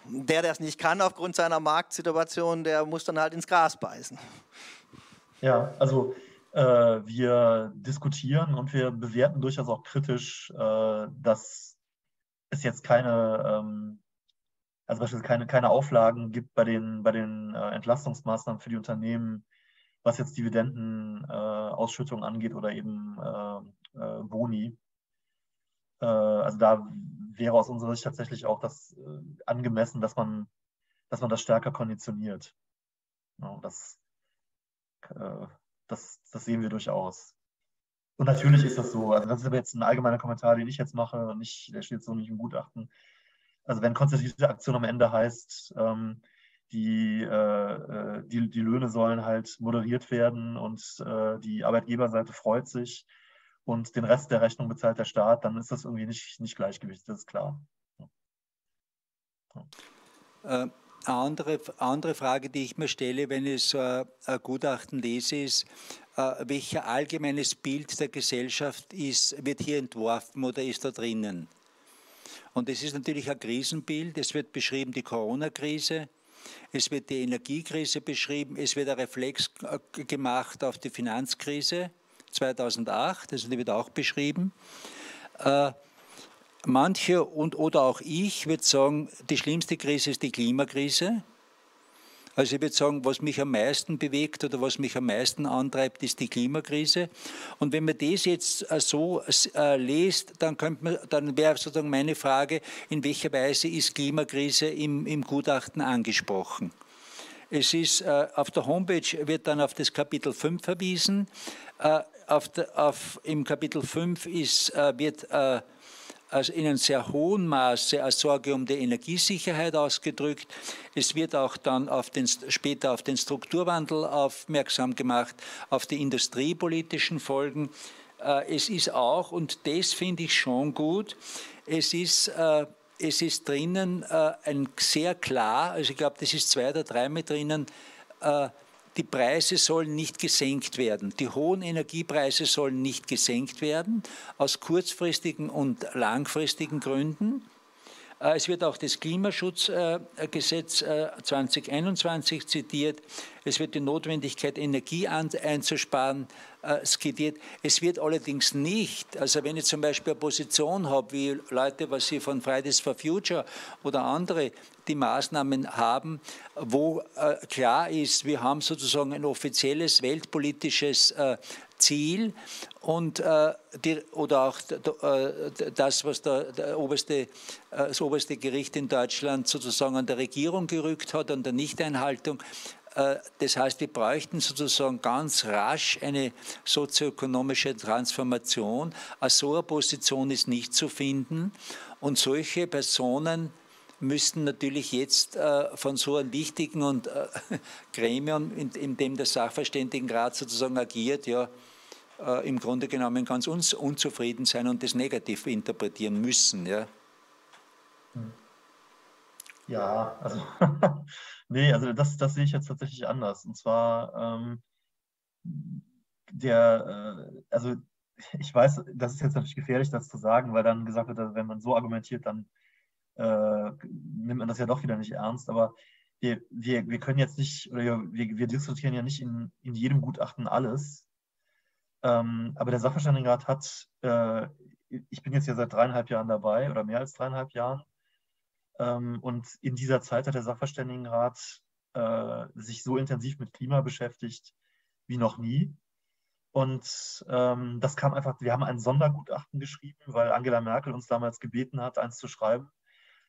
der, der es nicht kann aufgrund seiner Marktsituation, der muss dann halt ins Gras beißen. Ja, also wir diskutieren und wir bewerten durchaus auch kritisch, äh, dass es jetzt keine, ähm, also beispielsweise keine, keine Auflagen gibt bei den, bei den äh, Entlastungsmaßnahmen für die Unternehmen, was jetzt Dividendenausschüttung angeht oder eben Boni. also da wäre aus unserer Sicht tatsächlich auch das angemessen, dass man, dass man das stärker konditioniert. Das das, das sehen wir durchaus. Und natürlich ist das so. Also das ist aber jetzt ein allgemeiner Kommentar, den ich jetzt mache und nicht, der steht so nicht im Gutachten. Also wenn konzertierte Aktion am Ende heißt, ähm, die, äh, äh, die, die Löhne sollen halt moderiert werden und äh, die Arbeitgeberseite freut sich und den Rest der Rechnung bezahlt der Staat, dann ist das irgendwie nicht, nicht Gleichgewicht, das ist klar. Ja. Äh, andere, andere Frage, die ich mir stelle, wenn ich so ein, Gutachten lese, ist, äh, welcher allgemeines Bild der Gesellschaft ist, wird hier entworfen oder ist da drinnen? Und es ist natürlich ein Krisenbild. Es wird beschrieben die Corona-Krise, es wird die Energiekrise beschrieben, es wird ein Reflex äh, gemacht auf die Finanzkrise 2008, also die wird auch beschrieben. Manche und oder auch ich würde sagen, die schlimmste Krise ist die Klimakrise. Also ich würde sagen, was mich am meisten bewegt oder was mich am meisten antreibt, ist die Klimakrise. Und wenn man das jetzt äh, so äh, liest, dann, dann wäre sozusagen meine Frage, in welcher Weise ist Klimakrise im, im Gutachten angesprochen? Es ist, äh, auf der Homepage wird dann auf das Kapitel 5 verwiesen. Äh, auf der, auf, Im Kapitel 5 ist, äh, wird äh, also in einem sehr hohen Maße als Sorge um die Energiesicherheit ausgedrückt. Es wird auch dann auf den, später auf den Strukturwandel aufmerksam gemacht, auf die industriepolitischen Folgen. Äh, es ist auch, und das finde ich schon gut, es ist, äh, es ist drinnen äh, ein sehr klar, also ich glaube, das ist zwei oder drei mit drinnen, die Preise sollen nicht gesenkt werden. Die hohen Energiepreise sollen nicht gesenkt werden, aus kurzfristigen und langfristigen Gründen. Äh, es wird auch das Klimaschutzgesetz 2021 äh, zitiert. Es wird die Notwendigkeit, Energie einzusparen, äh, skizziert. Es wird allerdings nicht, also wenn ich zum Beispiel eine Position habe, wie Leute, was sie von Fridays for Future oder andere die Maßnahmen haben, wo äh, klar ist, wir haben sozusagen ein offizielles weltpolitisches äh, Ziel und äh, die, oder auch äh, das, was der, der oberste, äh, das oberste Gericht in Deutschland sozusagen an der Regierung gerückt hat, an der Nichteinhaltung. Äh, das heißt, wir bräuchten sozusagen ganz rasch eine sozioökonomische Transformation. Aus so einer Position ist nicht zu finden. Und solche Personen müssten natürlich jetzt äh, von so einem wichtigen und äh, <laughs> Gremium, in, dem der Sachverständigenrat sozusagen agiert, ja, im Grunde genommen ganz un unzufrieden sein und das negativ interpretieren müssen. Ja, hm. ja also, <laughs> nee, also das, das sehe ich jetzt tatsächlich anders. Und zwar, ähm, der, äh, also ich weiß, das ist jetzt natürlich gefährlich, das zu sagen, weil dann gesagt wird, wenn man so argumentiert, dann äh, nimmt man das ja doch wieder nicht ernst. Aber wir, wir, wir können jetzt nicht, oder wir, wir diskutieren ja nicht in, in jedem Gutachten alles. Ähm, aber der Sachverständigenrat hat, äh, ich bin jetzt ja seit dreieinhalb Jahren dabei oder mehr als dreieinhalb Jahren. Ähm, und in dieser Zeit hat der Sachverständigenrat äh, sich so intensiv mit Klima beschäftigt wie noch nie. Und ähm, das kam einfach, wir haben ein Sondergutachten geschrieben, weil Angela Merkel uns damals gebeten hat, eins zu schreiben.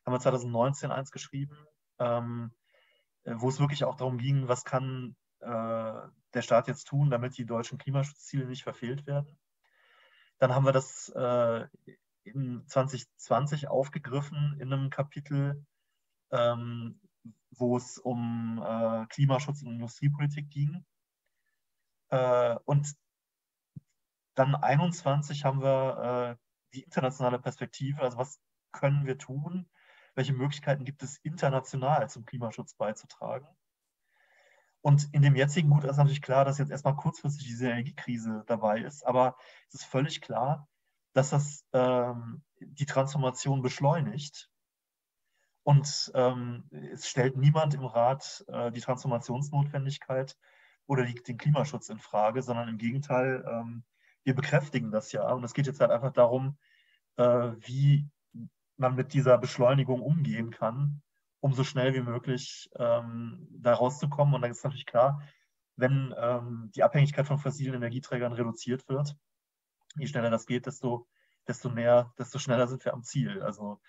Haben wir 2019 eins geschrieben, ähm, wo es wirklich auch darum ging, was kann äh, der Staat jetzt tun, damit die deutschen Klimaschutzziele nicht verfehlt werden. Dann haben wir das äh, in 2020 aufgegriffen in einem Kapitel, ähm, wo es um äh, Klimaschutz und Industriepolitik ging. Äh, und dann 21 haben wir äh, die internationale Perspektive, also was können wir tun, welche Möglichkeiten gibt es international zum Klimaschutz beizutragen. Und in dem jetzigen Gutachten ist natürlich klar, dass jetzt erstmal kurzfristig diese Energiekrise dabei ist, aber es ist völlig klar, dass das ähm, die Transformation beschleunigt. Und ähm, es stellt niemand im Rat äh, die Transformationsnotwendigkeit oder die, den Klimaschutz in Frage, sondern im Gegenteil, ähm, wir bekräftigen das ja. Und es geht jetzt halt einfach darum, äh, wie man mit dieser Beschleunigung umgehen kann, um so schnell wie möglich ähm, da rauszukommen. Und dann ist natürlich klar, wenn ähm, die Abhängigkeit von fossilen Energieträgern reduziert wird, je schneller das geht, desto, desto näher, desto schneller sind wir am Ziel. Also,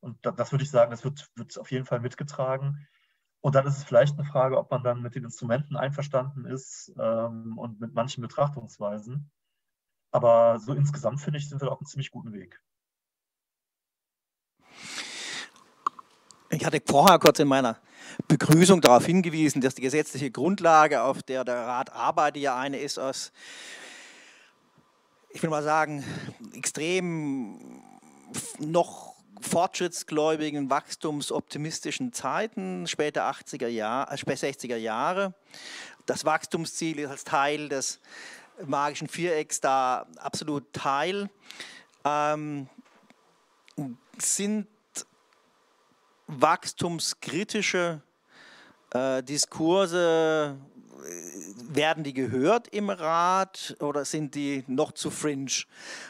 und da, das würde ich sagen, das wird, wird auf jeden Fall mitgetragen. Und dann ist es vielleicht eine Frage, ob man dann mit den Instrumenten einverstanden ist ähm, und mit manchen Betrachtungsweisen. Aber so insgesamt finde ich, sind wir auf einem ziemlich guten Weg. Ich hatte vorher kurz in meiner Begrüßung darauf hingewiesen, dass die gesetzliche Grundlage, auf der der Rat arbeitet, ja eine ist aus, ich will mal sagen, extrem noch fortschrittsgläubigen, wachstumsoptimistischen Zeiten, später 80er Jahre, 60er Jahre. Das Wachstumsziel ist als Teil des magischen Vierecks da absolut Teil. Ähm, sind wachstumskritische äh, Diskurse, äh, werden die gehört im Rat oder sind die noch zu fringe,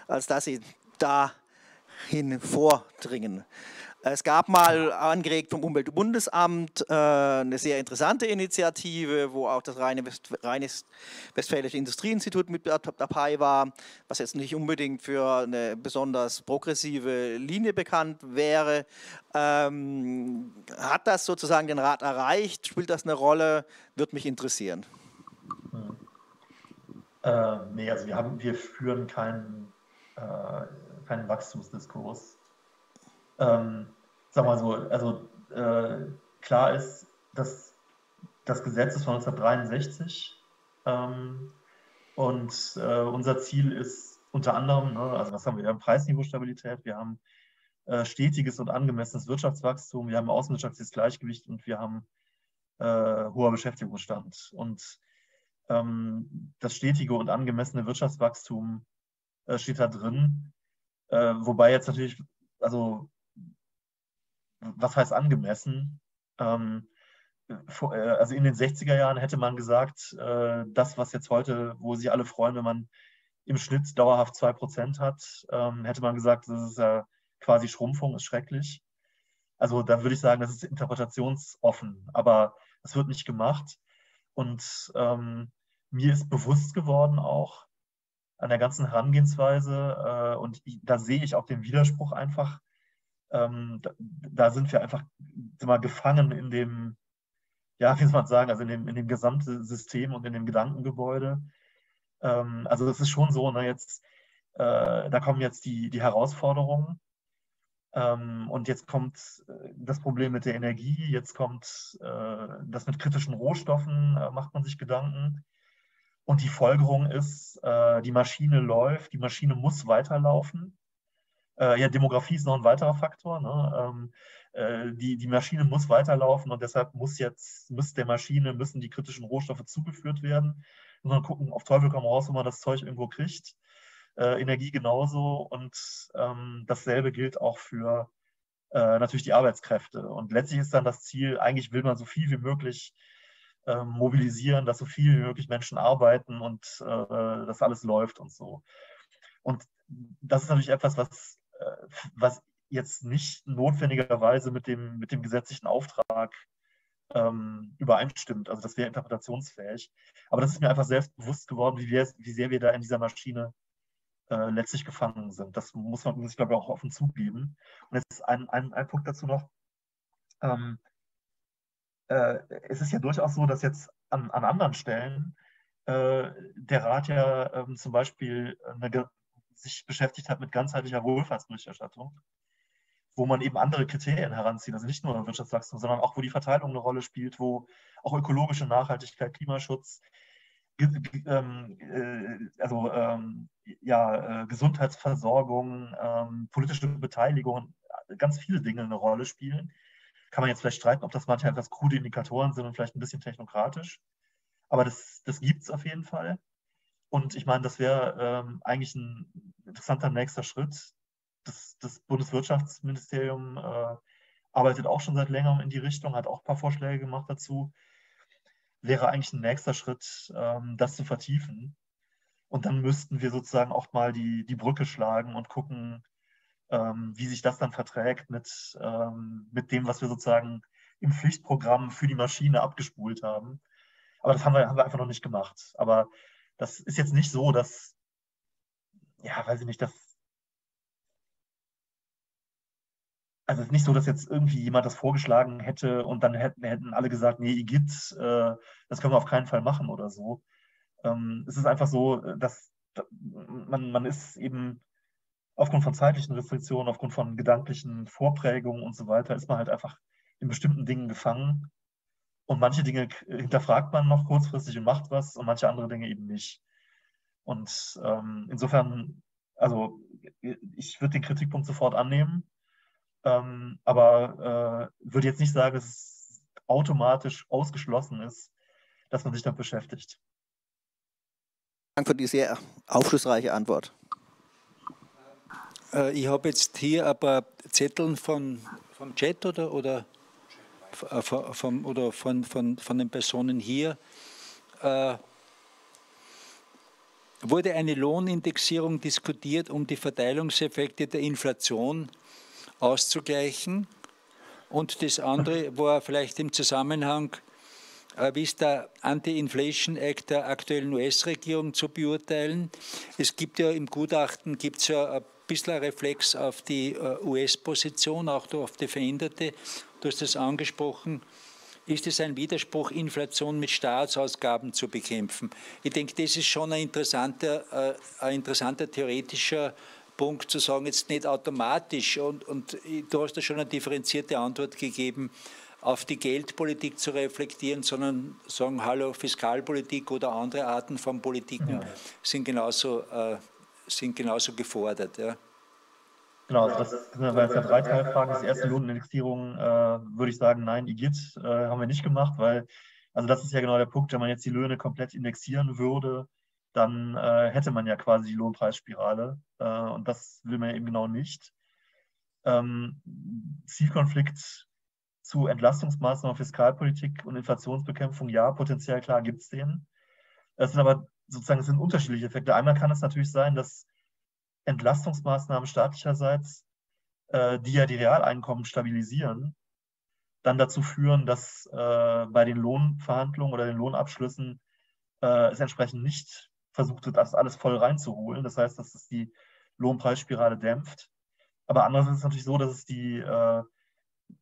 als dass sie dahin vordringen? Es gab mal angeregt vom Umweltbundesamt äh, eine sehr interessante Initiative, wo auch das reines Westfälische Industrieinstitut mit dabei war, was jetzt nicht unbedingt für eine besonders progressive Linie bekannt wäre. Ähm, hat das sozusagen den Rat erreicht? Spielt das eine Rolle? Würde mich interessieren. Äh, nee, also wir, haben, wir führen keinen, äh, keinen Wachstumsdiskurs. Ähm, sag mal so, also äh, klar ist, dass das Gesetz ist von 1963 ähm, und äh, unser Ziel ist unter anderem, ne, also was haben wir? Wir haben Preisniveaustabilität, wir haben äh, stetiges und angemessenes Wirtschaftswachstum, wir haben außenwirtschaftliches Gleichgewicht und wir haben äh, hoher Beschäftigungsstand. Und ähm, das stetige und angemessene Wirtschaftswachstum äh, steht da drin, äh, wobei jetzt natürlich, also was heißt angemessen? Ähm, äh, also in den 60er Jahren hätte man gesagt, äh, das, was jetzt heute, wo sich alle freuen, wenn man im Schnitt dauerhaft 2% hat, ähm, hätte man gesagt, das ist ja quasi Schrumpfung, ist schrecklich. Also da würde ich sagen, das ist interpretationsoffen, aber es wird nicht gemacht. Und ähm, mir ist bewusst geworden auch an der ganzen Herangehensweise, äh, und ich, da sehe ich auch den Widerspruch einfach, ähm, da, da, sind wir einfach mal gefangen in dem, ja, wie soll man sagen, also in dem, in dem gesamten System und in dem Gedankengebäude. Ähm, also es ist schon so, ne, jetzt, äh, da kommen jetzt die, die Herausforderungen. Ähm, und jetzt kommt äh, das Problem mit der Energie, jetzt kommt äh, das mit kritischen Rohstoffen, äh, macht man sich Gedanken. Und die Folgerung ist, die Maschine läuft, die Maschine muss weiterlaufen. Äh, ja, Demografie ist noch ein weiterer Faktor. Ne? Ähm, äh, die, die Maschine muss weiterlaufen und deshalb muss jetzt, muss der Maschine, müssen die kritischen Rohstoffe zugeführt werden. Und dann gucken, auf Teufel komm raus, wo man das Zeug irgendwo kriegt. Äh, Energie genauso und ähm, dasselbe gilt auch für äh, natürlich die Arbeitskräfte. Und letztlich ist dann das Ziel, eigentlich will man so viel wie möglich äh, mobilisieren, dass so viel wie möglich Menschen arbeiten und äh, das alles läuft und so. Und das ist natürlich etwas, was, was jetzt nicht notwendigerweise mit dem, mit dem gesetzlichen Auftrag ähm, übereinstimmt. Also das wäre interpretationsfähig. Aber das ist mir einfach selbst bewusst geworden, wie, wir, wie sehr wir da in dieser Maschine äh, letztlich gefangen sind. Das muss man sich, glaube ich, auch offen zugeben. Und jetzt ein, ein, ein Punkt dazu noch. Ähm, äh, es ist ja durchaus so, dass jetzt an, an anderen Stellen äh, der Rat ja ähm, zum Beispiel eine, sich beschäftigt hat mit ganzheitlicher Wohlfahrtsberichterstattung wo man eben andere Kriterien heranzieht. Also nicht nur Wirtschaftswachstum, sondern auch, wo die Verteilung eine Rolle spielt, wo auch ökologische Nachhaltigkeit, Klimaschutz, ähm, äh, also ähm, ja, äh, Gesundheitsversorgung, ähm, politische Beteiligung, ganz viele Dinge eine Rolle spielen. Kann man jetzt vielleicht streiten, ob das manchmal etwas krude Indikatoren sind und vielleicht ein bisschen technokratisch. Aber das, das gibt es auf jeden Fall. Und ich meine, das wäre ähm, eigentlich ein interessanter nächster Schritt, das, das Bundeswirtschaftsministerium äh, arbeitet auch schon seit längerem in die Richtung, hat auch ein paar Vorschläge gemacht dazu. Wäre eigentlich ein nächster Schritt, ähm, das zu vertiefen. Und dann müssten wir sozusagen auch mal die, die Brücke schlagen und gucken, ähm, wie sich das dann verträgt mit, ähm, mit dem, was wir sozusagen im Pflichtprogramm für die Maschine abgespult haben. Aber das haben wir, haben wir einfach noch nicht gemacht. Aber das ist jetzt nicht so, dass, ja, weiß ich nicht, dass also es ist nicht so, dass jetzt irgendwie jemand das vorgeschlagen hätte und dann hätten, hätten alle gesagt, nee, Igitt, äh, das können wir auf keinen Fall machen oder so. Ähm, es ist einfach so, dass man, man ist eben aufgrund von zeitlichen Restriktionen, aufgrund von gedanklichen Vorprägungen und so weiter, ist man halt einfach in bestimmten Dingen gefangen. Und manche Dinge hinterfragt man noch kurzfristig und macht was und manche andere Dinge eben nicht. Und ähm, insofern, also ich würde den Kritikpunkt sofort annehmen ähm, aber äh, würde jetzt nicht sagen, dass es automatisch ausgeschlossen ist, dass man sich damit beschäftigt. Danke für die sehr aufschlussreiche Antwort. Äh, ich habe jetzt hier ein paar Zettel von, vom Chat oder, oder, äh, vom, oder von, von, von den Personen hier. Äh, wurde eine Lohnindexierung diskutiert, um die Verteilungseffekte der Inflation auszugleichen. Und das andere war vielleicht im Zusammenhang, äh, wie ist der Anti-Inflation Act der aktuellen US-Regierung zu beurteilen? Es gibt ja im Gutachten gibt's ja ein bisschen ein Reflex auf die äh, US-Position, auch auf die veränderte. Du hast das angesprochen. Ist es ein Widerspruch, Inflation mit Staatsausgaben zu bekämpfen? Ich denke, das ist schon ein interessanter, äh, ein interessanter theoretischer Punkt zu sagen, jetzt nicht automatisch, und, und du hast da schon eine differenzierte Antwort gegeben, auf die Geldpolitik zu reflektieren, sondern sagen, hallo, Fiskalpolitik oder andere Arten von Politiken ja. sind, genauso, äh, sind genauso gefordert. Ja. Genau, also das sind jetzt ja drei Teilfragen. Das erste Lohnindexierung äh, würde ich sagen, nein, IGIT äh, haben wir nicht gemacht, weil, also das ist ja genau der Punkt, wenn man jetzt die Löhne komplett indexieren würde, dann äh, hätte man ja quasi die Lohnpreisspirale. Äh, und das will man ja eben genau nicht. Ähm, Zielkonflikt zu Entlastungsmaßnahmen, Fiskalpolitik und Inflationsbekämpfung, ja, potenziell klar gibt es den. Es sind aber sozusagen es sind unterschiedliche Effekte. Einmal kann es natürlich sein, dass Entlastungsmaßnahmen staatlicherseits, äh, die ja die Realeinkommen stabilisieren, dann dazu führen, dass äh, bei den Lohnverhandlungen oder den Lohnabschlüssen äh, es entsprechend nicht versucht das alles voll reinzuholen. Das heißt, dass es die Lohnpreisspirale dämpft. Aber andererseits ist es natürlich so, dass es die, äh,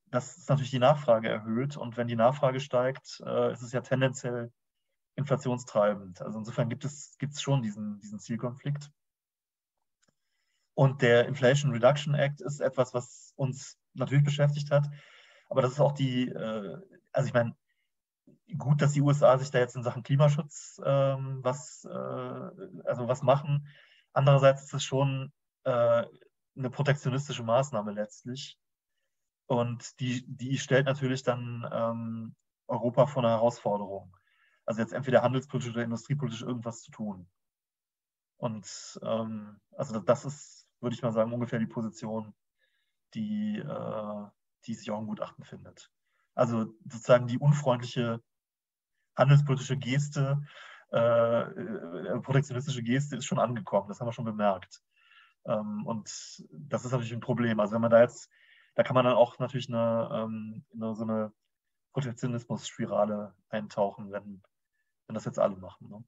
dass es natürlich die Nachfrage erhöht. Und wenn die Nachfrage steigt, äh, ist es ja tendenziell inflationstreibend. Also insofern gibt es, gibt es schon diesen, diesen Zielkonflikt. Und der Inflation Reduction Act ist etwas, was uns natürlich beschäftigt hat. Aber das ist auch die, äh, also ich meine, gut, dass die USA sich da jetzt in Sachen Klimaschutz ähm, was, äh, also was machen. Andererseits ist es schon äh, eine protektionistische Maßnahme letztlich. Und die, die stellt natürlich dann ähm, Europa vor eine Herausforderung. Also jetzt entweder handelspolitisch oder industriepolitisch irgendwas zu tun. Und ähm, also das ist, würde ich mal sagen, ungefähr die Position, die, äh, die sich auch im Gutachten findet. Also sozusagen die unfreundliche handelspolitische Geste, äh, äh, protektionistische Geste ist schon angekommen, das haben wir schon bemerkt. Ähm, und das ist natürlich ein Problem. Also wenn man da jetzt, da kann man dann auch natürlich eine, ähm, eine so eine Protektionismus-Spirale eintauchen, wenn, wenn das jetzt alle machen. Ne?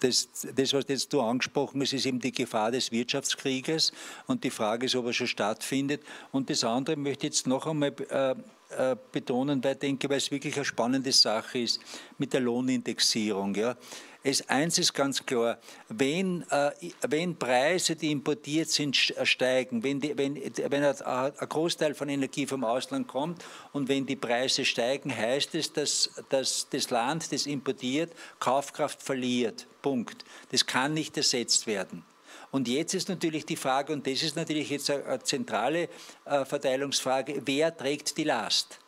Das, das, was jetzt du angesprochen hast, ist eben die Gefahr des Wirtschaftskrieges und die Frage ist, ob er schon stattfindet. Und das andere möchte ich jetzt noch einmal äh, äh, betonen, weil ich denke, weil es wirklich eine spannende Sache ist mit der Lohnindexierung. Ja. Es, eins ist ganz klar, wenn, äh, wenn Preise, die importiert sind, äh, steigen, wenn, die, wenn, wenn ein, ein, Großteil von Energie vom Ausland kommt und wenn die Preise steigen, heißt es, dass, dass das Land, das importiert, Kaufkraft verliert. Punkt. Das kann nicht ersetzt werden. Und jetzt ist natürlich die Frage, und das ist natürlich jetzt eine zentrale äh, Verteilungsfrage, wer trägt die Last?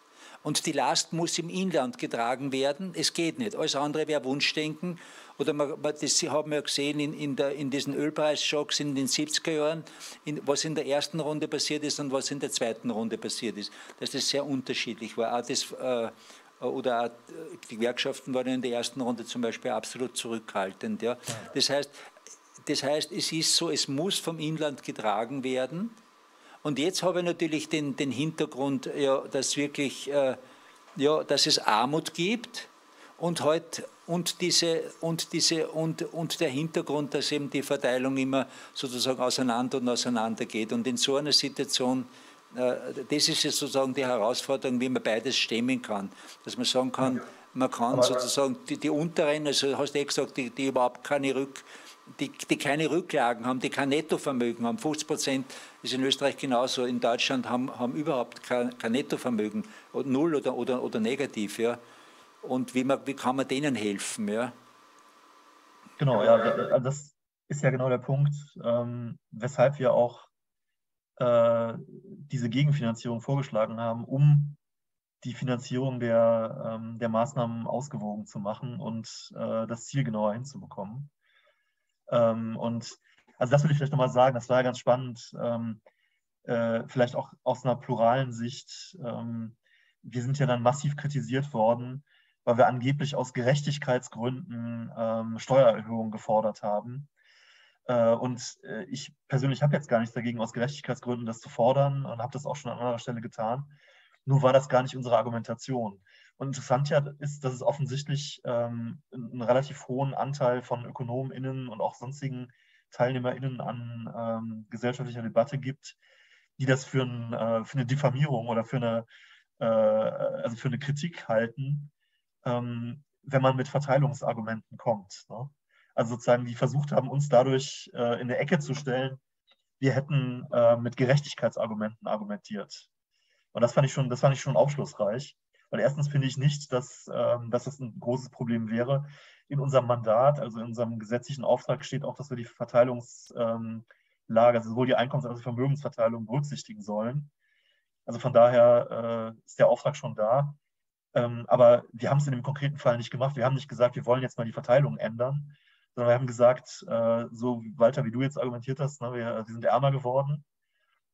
Und die Last muss im Inland getragen werden. Es geht nicht. Alles andere wäre Wunschdenken. Oder man, das haben wir ja gesehen in, in, der, in diesen Ölpreisschocks in den 70er Jahren, in, was in der ersten Runde passiert ist und was in der zweiten Runde passiert ist. Dass das sehr unterschiedlich war. Auch das, äh, oder auch die Gewerkschaften waren in der ersten Runde zum Beispiel absolut zurückhaltend. Ja. Das, heißt, das heißt, es ist so, es muss vom Inland getragen werden. Und jetzt habe ich natürlich den, den Hintergrund, ja, dass wirklich, äh, ja, dass es Armut gibt und halt und diese und diese und und der Hintergrund, dass eben die Verteilung immer sozusagen auseinander und auseinander geht und in so einer Situation äh, das ist jetzt sozusagen die Herausforderung, wie man beides stemmen kann, dass man sagen kann, man kann Aber sozusagen die, die unteren, also hast du eh gesagt, die, die überhaupt keine Rück die, die keine Rücklagen haben, die kein Nettovermögen haben. 50 Prozent ist in Österreich genauso. In Deutschland haben, haben überhaupt kein, kein Nettovermögen, null oder, oder, oder negativ. Ja und wie, man, wie kann man denen helfen? Ja? Genau, ja, also das ist ja genau der Punkt, ähm, weshalb wir auch äh, diese Gegenfinanzierung vorgeschlagen haben, um die Finanzierung der, ähm, der Maßnahmen ausgewogen zu machen und äh, das Ziel genauer hinzubekommen. Ähm, und also das würde ich vielleicht nochmal sagen, das war ja ganz spannend, ähm, äh, vielleicht auch aus einer pluralen Sicht. Ähm, wir sind ja dann massiv kritisiert worden, weil wir angeblich aus Gerechtigkeitsgründen ähm, Steuererhöhungen gefordert haben. Äh, und äh, ich persönlich habe jetzt gar nichts dagegen, aus Gerechtigkeitsgründen das zu fordern und habe das auch schon an anderer Stelle getan. Nur war das gar nicht unsere Argumentation. Und interessant ja ist, dass es offensichtlich ähm, einen relativ hohen Anteil von ÖkonomInnen und auch sonstigen TeilnehmerInnen an ähm, gesellschaftlicher Debatte gibt, die das für, ein, äh, für eine Diffamierung oder für eine, äh, also für eine Kritik halten, ähm, wenn man mit Verteilungsargumenten kommt. Ne? Also sozusagen, die versucht haben, uns dadurch äh, in eine Ecke zu stellen, wir hätten äh, mit Gerechtigkeitsargumenten argumentiert. Und das fand ich schon, das fand ich schon aufschlussreich. Weil erstens finde ich nicht, dass, ähm, dass das ein großes Problem wäre. In unserem Mandat, also in unserem gesetzlichen Auftrag steht auch, dass wir die Verteilungslage, ähm, also sowohl die Einkommens- als auch die Vermögensverteilung berücksichtigen sollen. Also von daher äh, ist der Auftrag schon da. Ähm, aber wir haben es in dem konkreten Fall nicht gemacht. Wir haben nicht gesagt, wir wollen jetzt mal die Verteilung ändern, sondern wir haben gesagt, äh, so Walter, wie du jetzt argumentiert hast, ne, wir, wir sind ärmer geworden.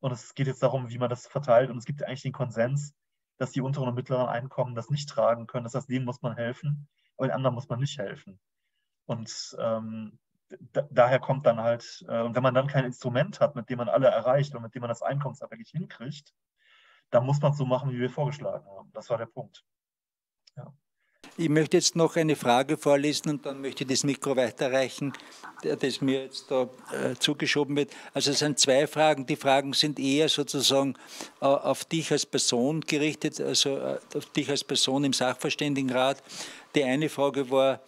Und es geht jetzt darum, wie man das verteilt. Und es gibt eigentlich den Konsens, dass die unteren und mittleren Einkommen das nicht tragen können. Das heißt, denen muss man helfen, aber den anderen muss man nicht helfen. Und ähm, daher kommt dann halt, äh, und wenn man dann kein Instrument hat, mit dem man alle erreicht und mit dem man das einkommensabhängig hinkriegt, dann muss man es so machen, wie wir vorgeschlagen haben. Das war der Punkt. Ja. Ich möchte jetzt noch eine Frage vorlesen und dann möchte ich das Mikro weiterreichen, das mir jetzt da äh, zugeschoben wird. Also es sind zwei Fragen. Die Fragen sind eher sozusagen äh, auf dich als Person gerichtet, also äh, auf dich als Person im Sachverständigenrat. Die eine Frage war,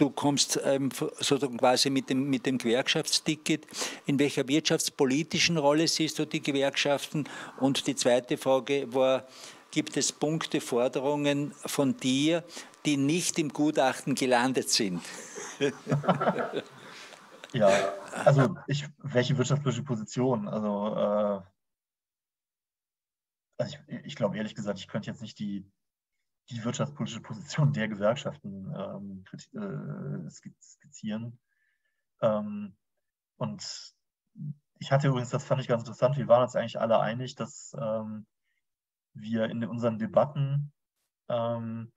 du kommst ähm, sozusagen quasi mit dem, mit dem Gewerkschaftsticket. In welcher wirtschaftspolitischen Rolle siehst du die Gewerkschaften? Und die zweite Frage war, gibt es Punkte, Forderungen von dir, die nicht im Gutachten gelandet sind? <laughs> ja, also ich, welche wirtschaftspolitische Position? Also, äh, also ich, ich glaube ehrlich gesagt, ich könnte jetzt nicht die, die wirtschaftspolitische Position der Gewerkschaften ähm, äh, skizzieren. Ähm, und ich hatte übrigens, das fand ich ganz interessant, wir waren uns eigentlich alle einig, dass ähm, wir in unseren Debatten ähm,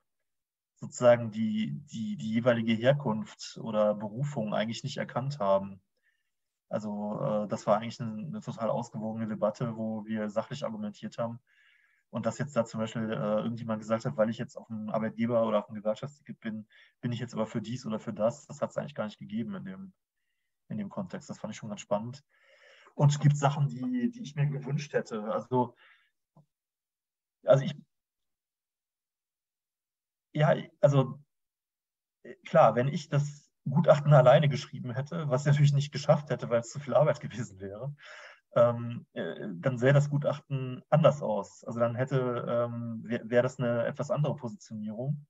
sozusagen die, die, die jeweilige Herkunft oder Berufung eigentlich nicht erkannt haben. Also äh, das war eigentlich eine, eine, total ausgewogene Debatte, wo wir sachlich argumentiert haben. Und dass jetzt da zum Beispiel äh, irgendjemand gesagt hat, weil ich jetzt auf dem Arbeitgeber oder auf dem Gewerkschaftsticket bin, bin ich jetzt aber für dies oder für das. Das hat es eigentlich gar nicht gegeben in dem, in dem Kontext. Das fand ich schon ganz spannend. Und es gibt Sachen, die, die ich mir gewünscht hätte. Also, also ich, ja, also klar, wenn ich das Gutachten alleine geschrieben hätte, was ich natürlich nicht geschafft hätte, weil es zu viel Arbeit <laughs> gewesen wäre, ähm, äh, dann sähe das Gutachten anders aus. Also dann hätte, ähm, wäre wär das eine etwas andere Positionierung.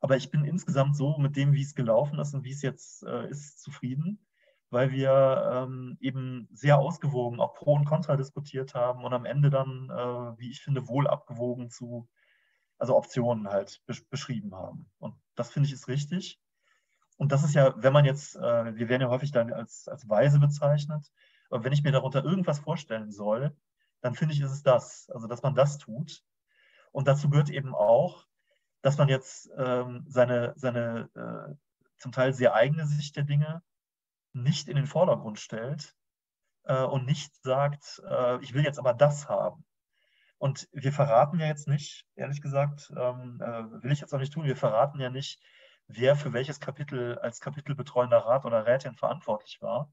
Aber ich bin insgesamt so mit dem, wie es gelaufen ist und wie es jetzt äh, ist, zufrieden weil wir ähm, eben sehr ausgewogen auch Pro und Contra diskutiert haben und am Ende dann, äh, wie ich finde, wohl abgewogen zu, also Optionen halt besch beschrieben haben. Und das finde ich ist richtig. Und das ist ja, wenn man jetzt, äh, wir werden ja häufig dann als, als weise bezeichnet, aber wenn ich mir darunter irgendwas vorstellen soll, dann finde ich, ist es das, also dass man das tut. Und dazu gehört eben auch, dass man jetzt ähm, seine, seine äh, zum Teil sehr eigene Sicht der Dinge nicht in den Vordergrund stellt äh, und nicht sagt, äh, ich will jetzt aber das haben. Und wir verraten ja jetzt nicht, ehrlich gesagt, ähm, äh, will ich jetzt auch nicht tun, wir verraten ja nicht, wer für welches Kapitel als kapitelbetreuender Rat oder Rätin verantwortlich war.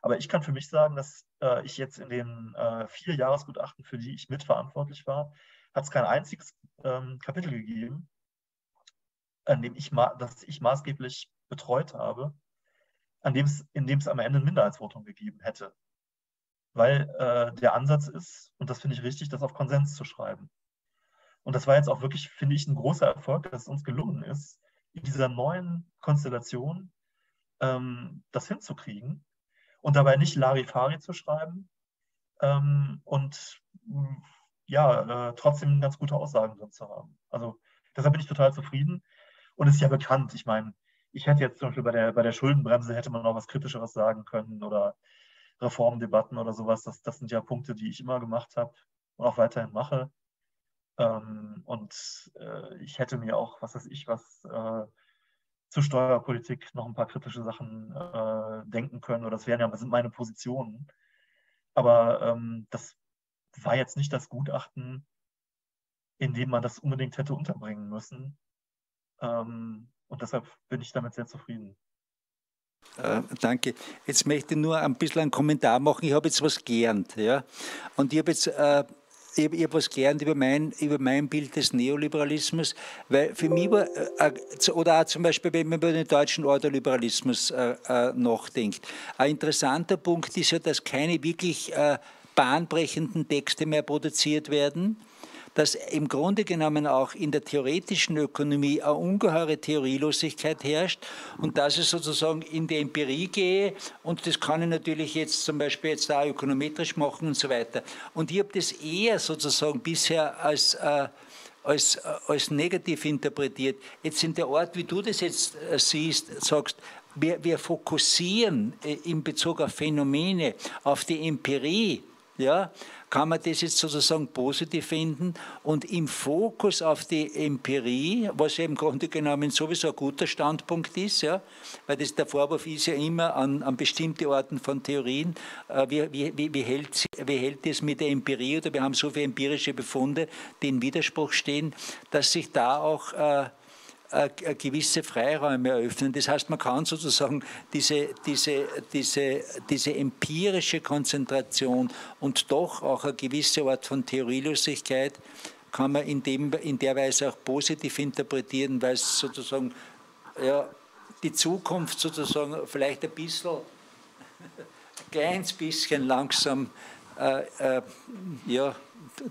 Aber ich kann für mich sagen, dass äh, ich jetzt in den äh, vier Jahresgutachten, für die ich mitverantwortlich war, hat es kein einziges ähm, Kapitel gegeben, an dem ich das ich maßgeblich betreut habe, an dem es, in dem es am Ende ein Minderheitsvotum gegeben hätte. Weil äh, der Ansatz ist, und das finde ich richtig, das auf Konsens zu schreiben. Und das war jetzt auch wirklich, finde ich, ein großer Erfolg, dass es uns gelungen ist, in dieser neuen Konstellation ähm, das hinzukriegen und dabei nicht Larifari zu schreiben ähm, und ja, äh, trotzdem ganz gute Aussagen drin zu haben. Also deshalb bin ich total zufrieden. Und es ist ja bekannt, ich meine, ich hätte jetzt zum Beispiel bei der, bei der Schuldenbremse hätte man noch was Kritischeres sagen können oder Reformdebatten oder sowas. Das, das sind ja Punkte, die ich immer gemacht habe und auch weiterhin mache. Ähm, und äh, ich hätte mir auch, was weiß ich, was äh, zur Steuerpolitik noch ein paar kritische Sachen äh, denken können. Oder das wären ja, das sind meine Positionen. Aber ähm, das war jetzt nicht das Gutachten, in dem man das unbedingt hätte unterbringen müssen. Ähm, und deshalb bin ich damit sehr zufrieden. Äh, danke. Jetzt möchte ich nur ein bisschen einen Kommentar machen. Ich habe jetzt was gelernt. Ja? Und ich habe jetzt. Äh, ich habe hab was gelernt über mein, über mein Bild des Neoliberalismus, weil für mich war, äh, äh oder auch zum Beispiel, wenn man über den deutschen Ordoliberalismus äh, äh, nachdenkt, ein interessanter Punkt ist ja, dass keine wirklich bahnbrechenden Texte mehr produziert werden dass im Grunde genommen auch in der theoretischen Ökonomie eine ungeheure Theorielosigkeit herrscht und dass ich sozusagen in die Empirie gehe und das kann ich natürlich jetzt zum Beispiel jetzt auch ökonometrisch machen und so weiter. Und ich habe das eher sozusagen bisher als äh, als, äh, als negativ interpretiert. Jetzt in der Art, wie du das jetzt äh, siehst, sagst, wir, wir fokussieren äh, in Bezug auf Phänomene, auf die Empirie, ja, kann man das jetzt sozusagen positiv finden? Und im Fokus auf die Empirie, was ja im Grunde genommen sowieso ein guter Standpunkt ist, ja, weil das, der Vorwurf ist ja immer an, an bestimmte Arten von Theorien, äh, wie, wie, wie, hält, wie hält es mit der Empirie? Oder wir haben so viele empirische Befunde, die in Widerspruch stehen, dass sich da auch äh, gewisse Freiräume eröffnen. Das heißt, man kann sozusagen diese, diese, diese, diese empirische Konzentration und doch auch eine gewisse Art von Theorielosigkeit kann man in, dem, in der Weise auch positiv interpretieren, weil es sozusagen ja, die Zukunft sozusagen vielleicht ein bisschen, <laughs> ein kleines bisschen langsam äh, äh, ja,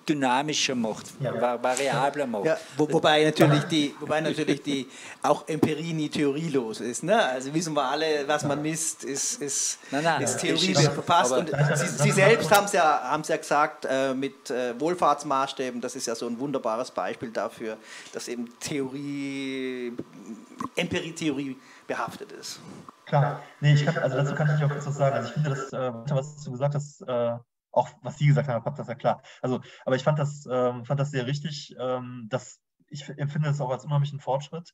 dynamischer macht, ja. variabler macht. Ja, wo, wobei natürlich die, wobei natürlich die auch Empirie nie theorielos ist. Ne? Also wissen wir alle, was man misst, ist, ist, nein, nein, ist Theorie wird verpasst. Und Sie, Sie selbst haben es ja, ja gesagt äh, mit äh, Wohlfahrtsmaßstäben, das ist ja so ein wunderbares Beispiel dafür, dass eben Theorie, Empirie-Theorie behaftet ist. Klar, nee, ich kann, also dazu kann ich auch kurz was sagen. Also ich finde das, äh, was du gesagt hast, äh, auch was Sie gesagt haben, das ja klar. Also, aber ich fand das, ähm, fand das sehr richtig. Ähm, dass ich empfinde das auch als unheimlichen Fortschritt.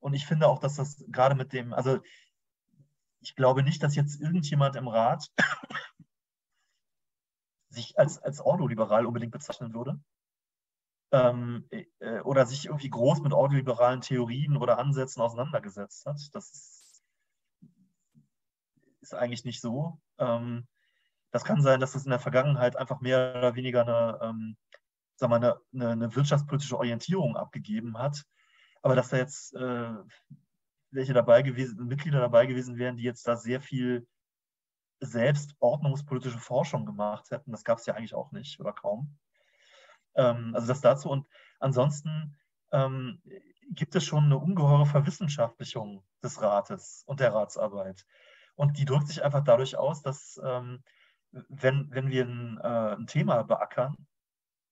Und ich finde auch, dass das gerade mit dem, also ich glaube nicht, dass jetzt irgendjemand im Rat <coughs> sich als, als ordoliberal unbedingt bezeichnen würde. Ähm, äh, oder sich irgendwie groß mit ordoliberalen Theorien oder Ansätzen auseinandergesetzt hat. Das ist, ist eigentlich nicht so. Ähm, das kann sein, dass das in der Vergangenheit einfach mehr oder weniger eine, ähm, sagen wir, eine, eine, eine, wirtschaftspolitische Orientierung abgegeben hat. Aber dass da jetzt äh, welche dabei gewesen, Mitglieder dabei gewesen wären, die jetzt da sehr viel selbst ordnungspolitische Forschung gemacht hätten, das gab es ja eigentlich auch nicht oder kaum. Ähm, also das dazu. Und ansonsten ähm, gibt es schon eine ungeheure Verwissenschaftlichung des Rates und der Ratsarbeit. Und die drückt sich einfach dadurch aus, dass ähm, wenn, wenn wir ein, äh, ein Thema beackern,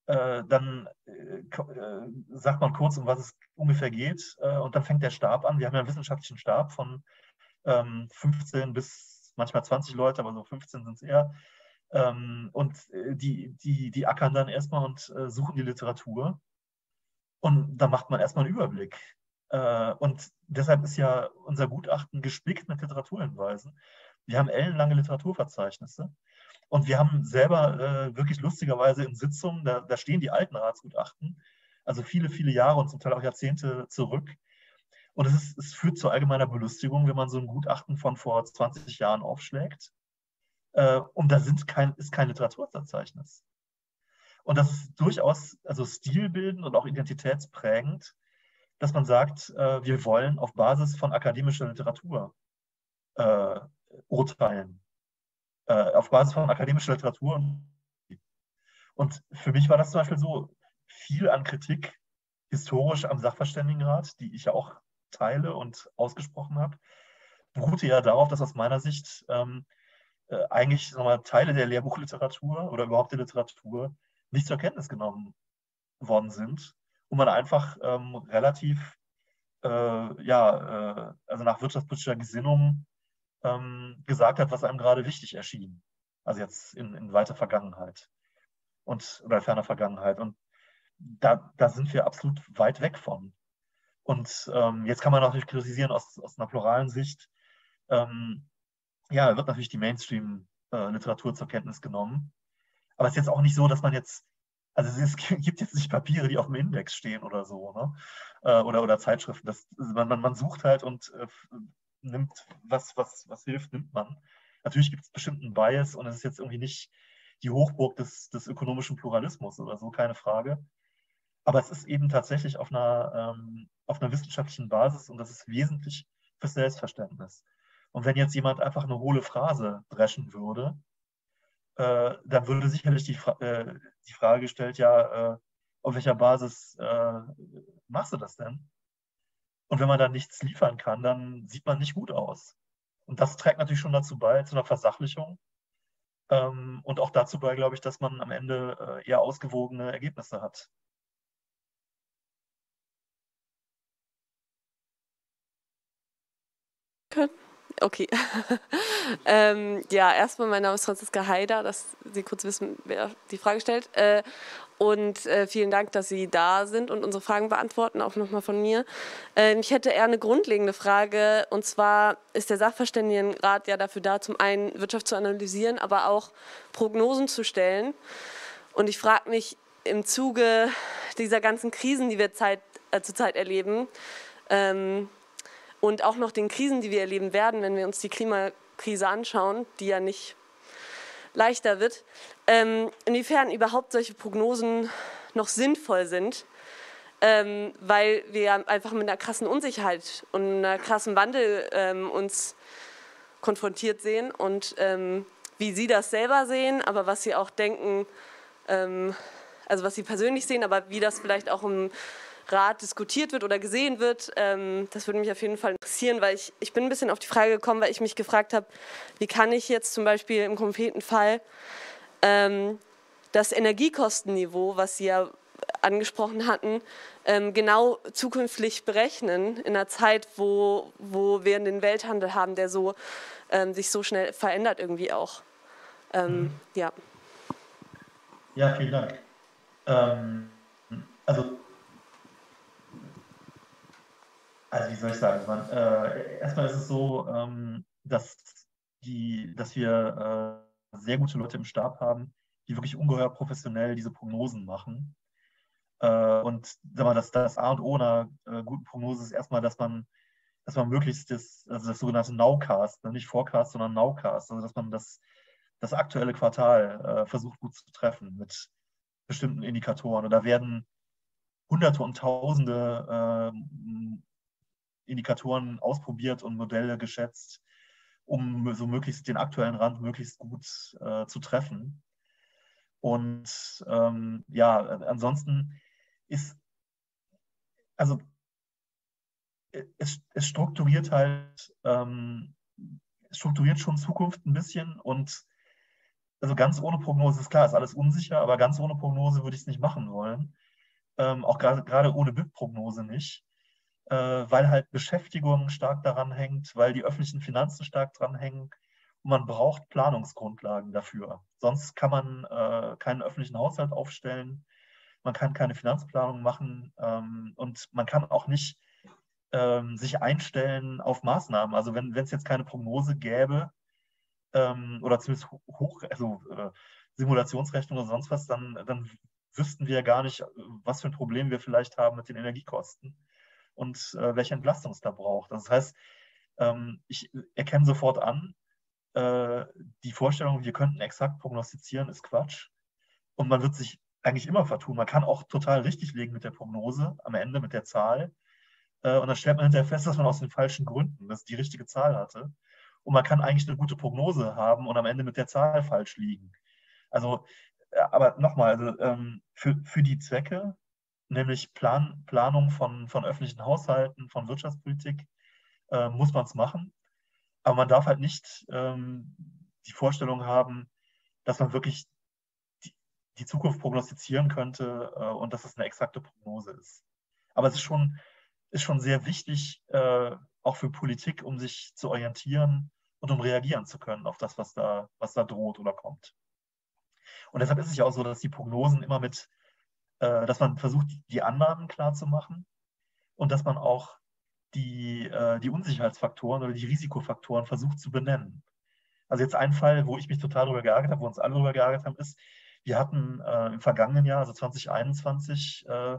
äh, dann äh, äh, sagt man kurz, um was es ungefähr geht, äh, und dann fängt der Stab an. Wir haben ja einen wissenschaftlichen Stab von 15 ähm, bis manchmal 20 Leute, aber so 15 sind es eher. Ähm, und äh, die, die, die ackern dann erstmal und suchen die Literatur. Und da macht man erstmal einen Überblick. und deshalb ist ja unser Gutachten gespickt mit Literaturhinweisen. Wir haben ellenlange Literaturverzeichnisse. Und wir haben selber äh, wirklich lustigerweise in Sitzungen, da, da, stehen die alten Ratsgutachten, also viele, viele Jahre und zum Teil auch Jahrzehnte zurück. Und es, ist, es führt zu allgemeiner Belustigung, wenn man so ein Gutachten von vor 20 Jahren aufschlägt. Äh, und da sind kein, ist kein Literaturverzeichnis. Und das ist durchaus also stilbildend und auch identitätsprägend, dass man sagt, äh, wir wollen auf Basis von akademischer Literatur äh, urteilen auf Basis von akademischer Literatur. Und für mich war das zum Beispiel so viel an Kritik historisch am Sachverständigenrat, die ich ja auch teile und ausgesprochen habe, beruhte ja darauf, dass aus meiner Sicht ähm, äh, eigentlich mal, Teile der Lehrbuchliteratur oder überhaupt der Literatur nicht zur Kenntnis genommen worden sind und man einfach ähm, relativ, äh, ja, äh, also nach wirtschaftspolitischer Gesinnung ähm, gesagt hat, was einem gerade wichtig erschien. Also jetzt in, in weiter Vergangenheit und oder ferner Vergangenheit. Und da, da sind wir absolut weit weg von. Und ähm, jetzt kann man natürlich kritisieren aus, aus einer pluralen Sicht. Ähm, ja, wird natürlich die Mainstream-Literatur zur Kenntnis genommen. Aber es ist jetzt auch nicht so, dass man jetzt, also es <laughs> gibt jetzt nicht Papiere, die auf dem Index stehen oder so, ne? Äh, oder, oder Zeitschriften. Das, man, man, man sucht halt und äh, nimmt, was, was, was hilft, nimmt man. Natürlich gibt es bestimmten Bias und es ist jetzt irgendwie nicht die Hochburg des, des ökonomischen Pluralismus oder so, keine Frage. Aber es ist eben tatsächlich auf einer, ähm, auf einer wissenschaftlichen Basis und das ist wesentlich fürs Selbstverständnis. Und wenn jetzt jemand einfach eine hohle Phrase dreschen würde, äh, dann würde sicherlich die, Fra äh, die Frage gestellt, ja, äh, auf welcher Basis äh, machst du das denn? Und wenn man dann nichts liefern kann, dann sieht man nicht gut aus. Und das trägt natürlich schon dazu bei, zu einer Versachlichung. Ähm, und auch dazu bei, glaube ich, dass man am Ende äh, eher ausgewogene Ergebnisse hat. Okay. <laughs> ähm, ja, erstmal, mein Name ist Franziska Haider, dass Sie kurz wissen, wer die Frage stellt. Äh, und äh, vielen Dank, dass Sie da sind und unsere Fragen beantworten, auch nochmal von mir. Äh, ich hätte eher eine grundlegende Frage. Und zwar ist der Sachverständigenrat ja dafür da, zum einen Wirtschaft zu analysieren, aber auch Prognosen zu stellen. Und ich frage mich im Zuge dieser ganzen Krisen, die wir Zeit, äh, zurzeit erleben, ähm, und auch noch den Krisen, die wir erleben werden, wenn wir uns die Klimakrise anschauen, die ja nicht leichter wird, ähm, inwiefern überhaupt solche Prognosen noch sinnvoll sind, ähm, weil wir einfach mit einer krassen Unsicherheit und einer krassen Wandel ähm, uns konfrontiert sehen und ähm, wie Sie das selber sehen, aber was Sie auch denken, ähm, also was Sie persönlich sehen, aber wie das vielleicht auch im Rat diskutiert wird oder gesehen wird. Ähm, das würde mich auf jeden Fall interessieren, weil ich, ich bin ein bisschen auf die Frage gekommen, weil ich mich gefragt habe, wie kann ich jetzt zum Beispiel im konkreten Fall das Energiekostenniveau, was Sie ja angesprochen hatten, ähm, genau zukünftig berechnen in einer Zeit, wo, wo wir den Welthandel haben, der so, ähm, sich so schnell verändert irgendwie auch. Ähm, mhm. Ja. Ja, vielen Dank. Ähm, also, also wie soll ich sagen? Man, äh, erstmal ist es so, ähm, dass, die, dass wir äh, sehr gute Leute im Stab haben, die wirklich ungeheuer professionell diese Prognosen machen. Äh, und sag mal, das, das A und O einer äh, guten Prognose ist erstmal, dass man, dass man möglichst das, also das sogenannte Nowcast, ne, nicht Forecast, sondern Nowcast, also dass man das, das aktuelle Quartal äh, versucht gut zu treffen mit bestimmten Indikatoren. Und da werden Hunderte und Tausende äh, Indikatoren ausprobiert und Modelle geschätzt, um so möglichst den aktuellen Rand möglichst gut äh, zu treffen. Und ähm, ja, ansonsten ist, also es, es strukturiert halt, ähm, strukturiert schon Zukunft ein bisschen und also ganz ohne Prognose ist klar, ist alles unsicher, aber ganz ohne Prognose würde ich es nicht machen wollen. Ähm, auch gerade ohne BIP-Prognose nicht, äh, weil halt Beschäftigung stark daran hängt, weil die öffentlichen Finanzen stark daran hängen und man braucht Planungsgrundlagen dafür. Sonst kann man äh, keinen öffentlichen Haushalt aufstellen, man kann keine Finanzplanung machen ähm, und man kann auch nicht ähm, sich einstellen auf Maßnahmen. Also wenn es jetzt keine Prognose gäbe, ähm, oder zumindest hoch, also äh, Simulationsrechnung oder sonst was, dann, dann wüssten wir gar nicht, was für ein Problem wir vielleicht haben mit den Energiekosten und äh, welche Entlastung es da braucht. Das heißt, ähm, ich erkenne sofort an, äh, die Vorstellung, wir könnten exakt prognostizieren, ist Quatsch. Und man wird sich eigentlich immer vertun. Man kann auch total richtig liegen mit der Prognose am Ende, mit der Zahl. Äh, und dann stellt man hinterher fest, dass man aus den falschen Gründen, dass die richtige Zahl hatte und man kann eigentlich eine gute Prognose haben und am Ende mit der Zahl falsch liegen. Also, aber nochmal, also, ähm, für, für die Zwecke, nämlich Plan, Planung von, von öffentlichen Haushalten, von Wirtschaftspolitik, äh, muss man es machen. Aber man darf halt nicht ähm, die Vorstellung haben, dass man wirklich die, die Zukunft prognostizieren könnte äh, und dass es eine exakte Prognose ist. Aber es ist schon, ist schon sehr wichtig, äh, auch für Politik, um sich zu orientieren und um reagieren zu können auf das, was da, was da droht oder kommt. Und deshalb ist es ja auch so, dass die Prognosen immer mit, äh, dass man versucht, die Annahmen klar zu machen und dass man auch die, äh, die Unsicherheitsfaktoren oder die Risikofaktoren versucht zu benennen. Also jetzt ein Fall, wo ich mich total darüber geärgert habe, wo uns alle darüber geärgert haben, ist, wir hatten äh, im vergangenen Jahr, also 2021, äh, äh,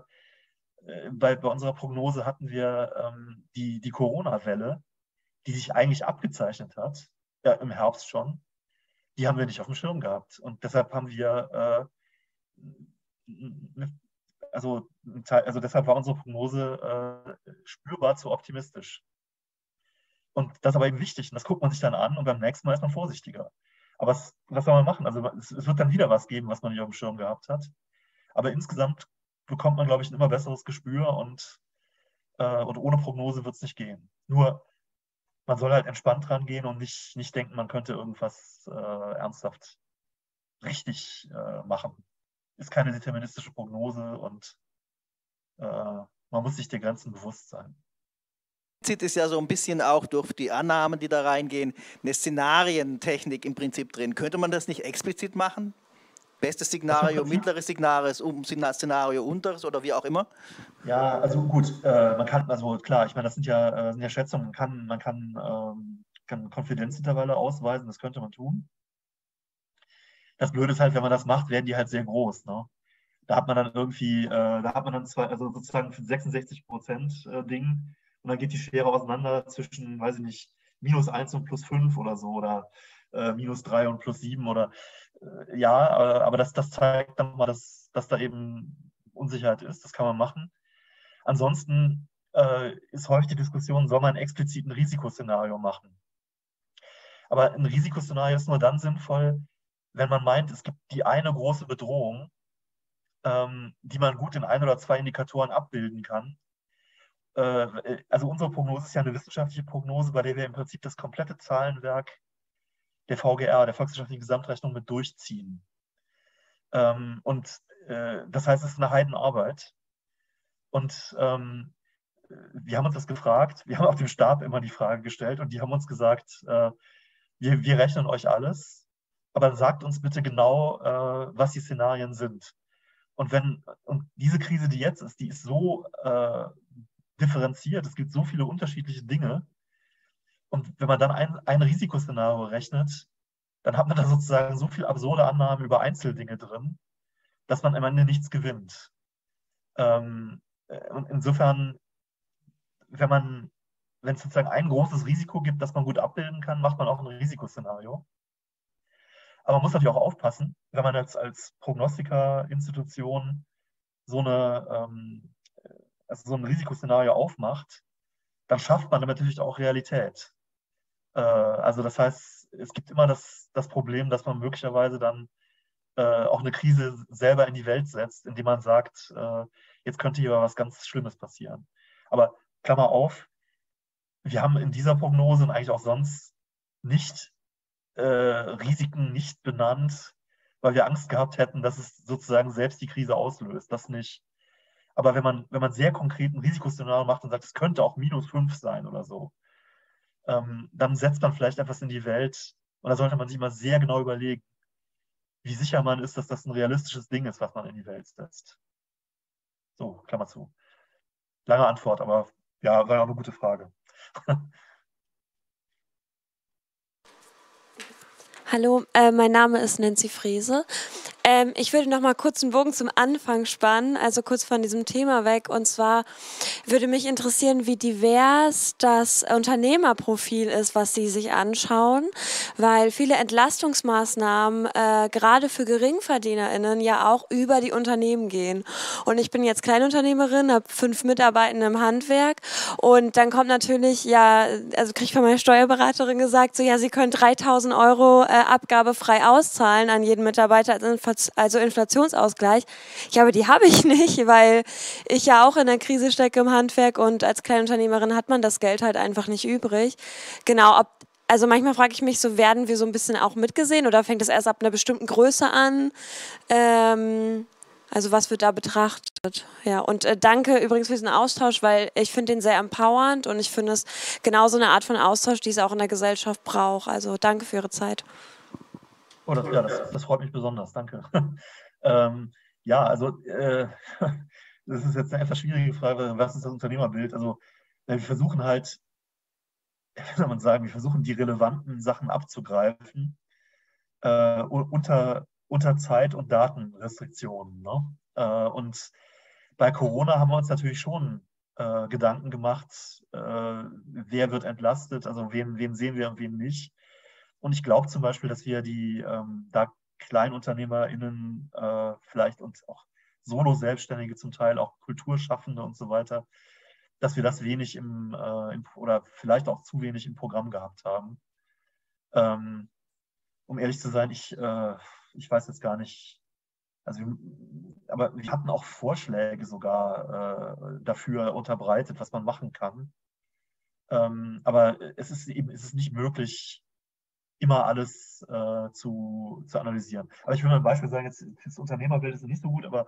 bei, bei unserer Prognose hatten wir ähm, die, die Corona-Welle, die sich eigentlich abgezeichnet hat, ja, im Herbst schon, die haben wir nicht auf dem Schirm gehabt. Und deshalb haben wir, äh, also, also deshalb war unsere Prognose äh, spürbar zu optimistisch. Und das ist aber eben wichtig. Und das guckt man sich dann an und beim nächsten Mal ist man vorsichtiger. Aber was, was soll man machen? Also es, es wird dann wieder was geben, was man nicht auf dem Schirm gehabt hat. Aber insgesamt bekommt man, glaube ich, ein immer besseres Gespür und, äh, und ohne Prognose wird es nicht gehen. Nur man soll halt entspannt rangehen und nicht, nicht denken, man könnte irgendwas äh, ernsthaft richtig äh, machen. Ist keine deterministische Prognose und äh, man muss sich der Grenzen bewusst sein. Zieht es ja so ein bisschen auch durch die Annahmen, die da reingehen, eine Szenarientechnik im Prinzip drin. Könnte man das nicht explizit machen? Bestes Szenario, mittleres Szenario, Szenario, unteres oder wie auch immer? Ja, also gut, äh, man kann, also klar, ich meine, das sind ja, äh, sind ja Schätzungen, man kann, man kann, ähm, kann Konfidenzintervalle ausweisen, das könnte man tun. Das Blöde ist halt, wenn man das macht, werden die halt sehr groß. Ne? Da hat man dann irgendwie, äh, da hat man dann zwei, also sozusagen 66 Prozent äh, Ding und dann geht die Schere auseinander zwischen, weiß ich nicht, minus 1 und plus 5 oder so oder äh, minus 3 und plus 7 oder äh, ja, äh, aber das, das zeigt dann mal, dass, dass da eben Unsicherheit ist. Das kann man machen. Ansonsten äh, ist häufig die Diskussion, soll man explizit ein Risikoszenario machen? Aber ein Risikoszenario ist nur dann sinnvoll, wenn man meint, es gibt die eine große Bedrohung, ähm, die man gut in ein oder zwei Indikatoren abbilden kann. Äh, also unsere Prognose ist ja eine wissenschaftliche Prognose, bei der wir im Prinzip das komplette Zahlenwerk der VGR, der volkswirtschaftlichen Gesamtrechnung, mit durchziehen. Ähm, und äh, das heißt, es ist eine Heidenarbeit. Und ähm, wir haben uns das gefragt, wir haben auf dem Stab immer die Frage gestellt und die haben uns gesagt, äh, wir, wir rechnen euch alles, aber sagt uns bitte genau, äh, was die Szenarien sind. Und wenn, und diese Krise, die jetzt ist, die ist so äh, differenziert, es gibt so viele unterschiedliche Dinge. Und wenn man dann ein, ein Risikoszenario rechnet, dann hat man da sozusagen so viele absurde Annahmen über Einzeldinge drin, dass man am Ende nichts gewinnt. Ähm, äh, und insofern, wenn man, wenn es sozusagen ein großes Risiko gibt, das man gut abbilden kann, macht man auch ein Risikoszenario. Aber man muss natürlich auch aufpassen, wenn man jetzt als Prognostikerinstitution so, eine, ähm, also so ein Risikoszenario aufmacht, dann schafft man damit natürlich auch Realität. Äh, also das heißt, es gibt immer das, das Problem, dass man möglicherweise dann äh, auch eine Krise selber in die Welt setzt, indem man sagt, äh, jetzt könnte hier was ganz Schlimmes passieren. Aber Klammer auf, wir haben in dieser Prognose und eigentlich auch sonst nicht äh, Risiken nicht benannt, weil wir Angst gehabt hätten, dass es sozusagen selbst die Krise auslöst. Das nicht. Aber wenn man, wenn man sehr konkret ein Risikoszenario macht und sagt, es könnte auch minus fünf sein oder so, ähm, dann setzt man vielleicht etwas in die Welt und da sollte man sich mal sehr genau überlegen, wie sicher man ist, dass das ein realistisches Ding ist, was man in die Welt setzt. So, Klammer zu. Lange Antwort, aber ja, war auch eine gute Frage. <laughs> Hallo, äh, mein Name ist Nancy Friese. Ähm, ich würde noch mal kurz einen Bogen zum Anfang spannen, also kurz von diesem Thema weg. Und zwar würde mich interessieren, wie divers das Unternehmerprofil ist, was Sie sich anschauen, weil viele Entlastungsmaßnahmen äh, gerade für GeringverdienerInnen ja auch über die Unternehmen gehen. Und ich bin jetzt Kleinunternehmerin, habe fünf Mitarbeitende im Handwerk und dann kommt natürlich, ja, also kriege ich von meiner Steuerberaterin gesagt, so ja, Sie können 3000 Euro äh, abgabefrei auszahlen an jeden Mitarbeiter als also Inflationsausgleich. Ja, aber die <laughs> habe ich nicht, weil ich ja auch in der Krise stecke im Handwerk und als Kleinunternehmerin hat man das Geld halt einfach nicht übrig. Genau, ob, also manchmal frage ich mich so, werden wir so ein bisschen auch mitgesehen oder fängt es erst ab einer bestimmten Größe an? Ähm, also was wird da betrachtet? Ja, und äh, danke übrigens für diesen Austausch, weil ich finde den sehr empowernd und ich finde es genau so eine Art von Austausch, die es auch in der Gesellschaft braucht. Also danke für Ihre Zeit. Oh, das, ja, das, das freut mich besonders, danke. <laughs> ähm, ja, also äh, <laughs> das ist jetzt eine etwas schwierige Frage, was ist das Unternehmerbild? Also wir versuchen halt, <laughs> wie soll man sagen, wir versuchen die relevanten Sachen abzugreifen äh, unter, unter Zeit- und Datenrestriktionen. Ne? Äh, und bei Corona haben wir uns natürlich schon äh, Gedanken gemacht, äh, wer wird entlastet, also wen, wen sehen wir und wen nicht. Und ich glaube zum Beispiel, dass wir die ähm, da KleinunternehmerInnen äh, vielleicht und auch Solo-Selbstständige zum Teil, auch Kulturschaffende und so weiter, dass wir das wenig im, äh, im oder vielleicht auch zu wenig im Programm gehabt haben. Ähm, um ehrlich zu sein, ich, äh, ich weiß jetzt gar nicht, also wir, aber wir hatten auch Vorschläge sogar äh, dafür unterbreitet, was man machen kann. Ähm, aber es ist eben es ist nicht möglich, immer alles äh, zu, zu analysieren. Aber ich will mal ein Beispiel sagen, jetzt das Unternehmerbild ist nicht so gut, aber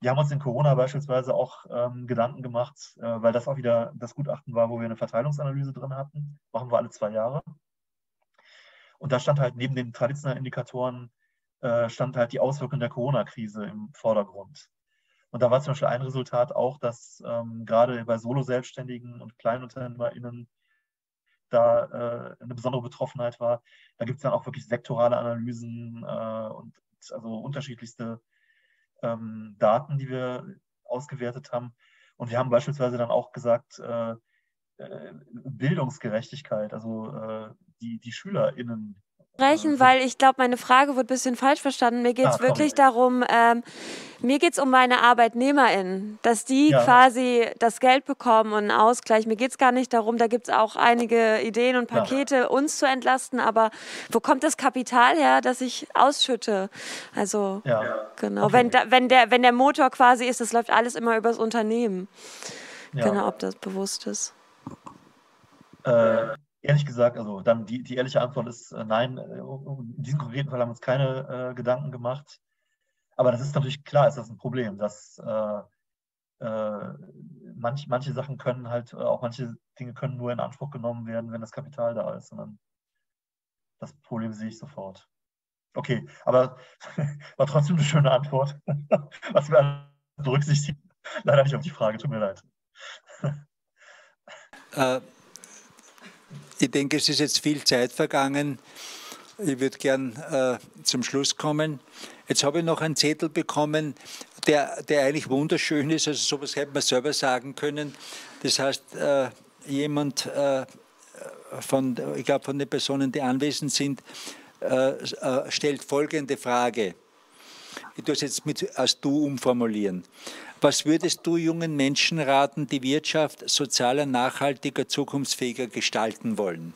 wir haben uns in Corona beispielsweise auch ähm, Gedanken gemacht, äh, weil das auch wieder das Gutachten war, wo wir eine Verteilungsanalyse drin hatten. Machen wir alle zwei Jahre. Und da stand halt neben den traditionellen Indikatoren, äh, stand halt die Auswirkung der Corona-Krise im Vordergrund. Und da war zum Beispiel ein Resultat auch, dass ähm, gerade bei Solo-Selbstständigen und KleinunternehmerInnen da äh, eine besondere Betroffenheit war. Da gibt es dann auch wirklich sektorale Analysen äh, und also unterschiedlichste ähm, Daten, die wir ausgewertet haben. Und wir haben beispielsweise dann auch gesagt, äh, äh Bildungsgerechtigkeit, also äh, die, die SchülerInnen sprechen, weil ich glaube, meine Frage wird ein bisschen falsch verstanden. Mir geht es ah, wirklich darum, ähm, mir geht es um meine ArbeitnehmerInnen, dass die ja. quasi das Geld bekommen und einen Ausgleich. Mir geht es gar nicht darum, da gibt es auch einige Ideen und Pakete, ja. uns zu entlasten, aber wo kommt das Kapital her, das ich ausschütte? Also, ja. genau. Okay. Wenn, wenn, der, wenn der Motor quasi ist, das läuft alles immer übers Unternehmen. Genau, ob das bewusst ist. Äh, Ehrlich gesagt, also dann die, die ehrliche Antwort ist äh, nein. Äh, in diesem konkreten Fall haben wir uns keine äh, Gedanken gemacht. aber das ist natürlich klar, ist das ein Problem, dass äh, äh, manch, manche Sachen können halt, äh, auch manche Dinge können nur in Anspruch genommen werden, wenn das Kapital da ist. Und das Problem sehe ich sofort. Okay, aber <laughs> war trotzdem eine schöne Antwort. <laughs> Was wir berücksichtigen. Leider nicht auf die Frage, tut mir leid. <laughs> Äh, ich denke, es ist jetzt viel Zeit vergangen. Ich würde gern äh, zum Schluss kommen. Jetzt habe ich noch einen Zettel bekommen, der, der eigentlich wunderschön ist. Also sowas hätte man selber sagen können. Das heißt, äh, jemand äh, von, ich glaube, von den Personen, die anwesend sind, äh, äh, stellt folgende Frage. Ich tue es jetzt mit als du umformulieren. Was würdest du jungen Menschen raten, die Wirtschaft sozialer, nachhaltiger, zukunftsfähiger gestalten wollen?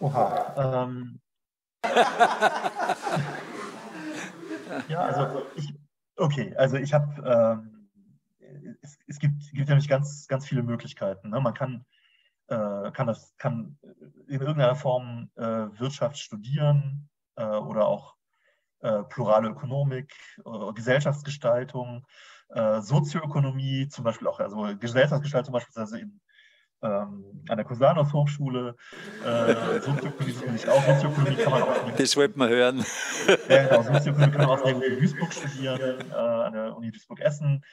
Oha. Ähm. <laughs> ja, also ich, okay, also ich habe, ähm, es, es, gibt, gibt nämlich ganz, ganz viele Möglichkeiten. Ne? Man kann, äh, kann, das, kann in irgendeiner Form äh, Wirtschaft studieren äh, oder auch äh, plurale Ökonomik, äh, Gesellschaftsgestaltung, äh, Sozioökonomie, zum Beispiel auch, also Gesellschaftsgestaltung beispielsweise in, ähm, an der Cusanus Hochschule. Äh, Sozioökonomie finde ich auch. Sozioökonomie kann man auch. Das wollten wir hören. ja, genau. Sozioökonomie kann man auch in Duisburg studieren, äh, an der Uni Duisburg-Essen,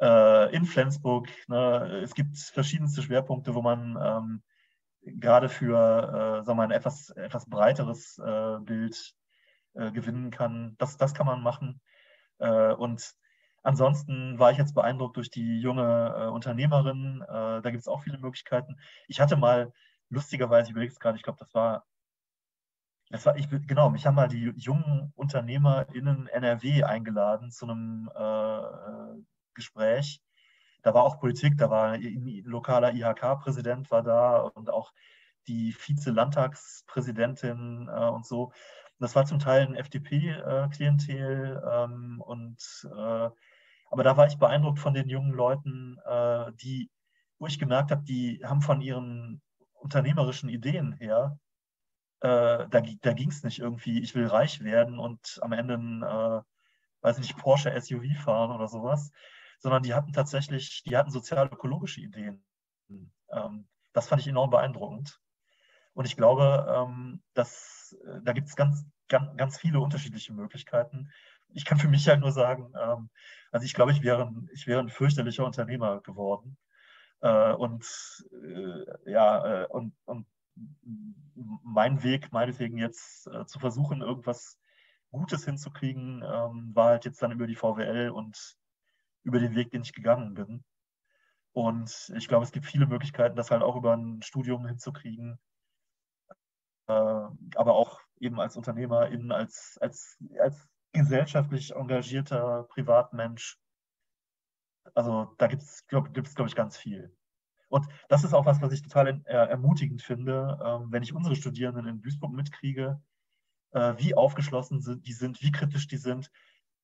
äh, in Flensburg. Ne? Es gibt verschiedenste Schwerpunkte, wo man ähm, gerade für äh, sagen wir mal, ein etwas, etwas breiteres äh, Bild äh, gewinnen kann. Das, das kann man machen. Äh, und ansonsten war ich jetzt beeindruckt durch die junge äh, Unternehmerin. Äh, da gibt es auch viele Möglichkeiten. Ich hatte mal, lustigerweise, ich überlege es gerade, ich glaube, das war das war, ich, genau, mich haben mal die jungen UnternehmerInnen NRW eingeladen zu einem äh, Gespräch. Da war auch Politik, da war ein lokaler IHK-Präsident war da und auch die Vize-Landtagspräsidentin äh, und so. Das war zum Teil ein FDP-Klientel ähm, und äh, aber da war ich beeindruckt von den jungen Leuten, äh, die, wo ich gemerkt habe, die haben von ihren unternehmerischen Ideen her, äh, da, da ging es nicht irgendwie, ich will reich werden und am Ende ein, äh, weiß nicht, Porsche SUV fahren oder sowas, sondern die hatten tatsächlich, die hatten sozial-ökologische Ideen. Ähm, das fand ich enorm beeindruckend. Und ich glaube, ähm, dass, äh, da gibt es ganz, ganz, ganz viele unterschiedliche Möglichkeiten. Ich kann für mich halt nur sagen, ähm, also ich glaube, ich wäre, ich wäre ein fürchterlicher Unternehmer geworden. Äh, und äh, ja, äh, und, und mein Weg, meinetwegen jetzt äh, zu versuchen, irgendwas Gutes hinzukriegen, ähm, war halt jetzt dann über die VWL und über den Weg, den ich gegangen bin. Und ich glaube, es gibt viele Möglichkeiten, das halt auch über ein Studium hinzukriegen. Äh, aber auch eben als Unternehmer, eben als, als, als gesellschaftlich engagierter Privatmensch. Also da gibt es, glaube glaub ich, ganz viel. Und das ist auch was, was ich total äh, ermutigend finde, ähm, wenn ich unsere Studierenden in Duisburg mitkriege, äh, wie aufgeschlossen die sind, wie kritisch die sind.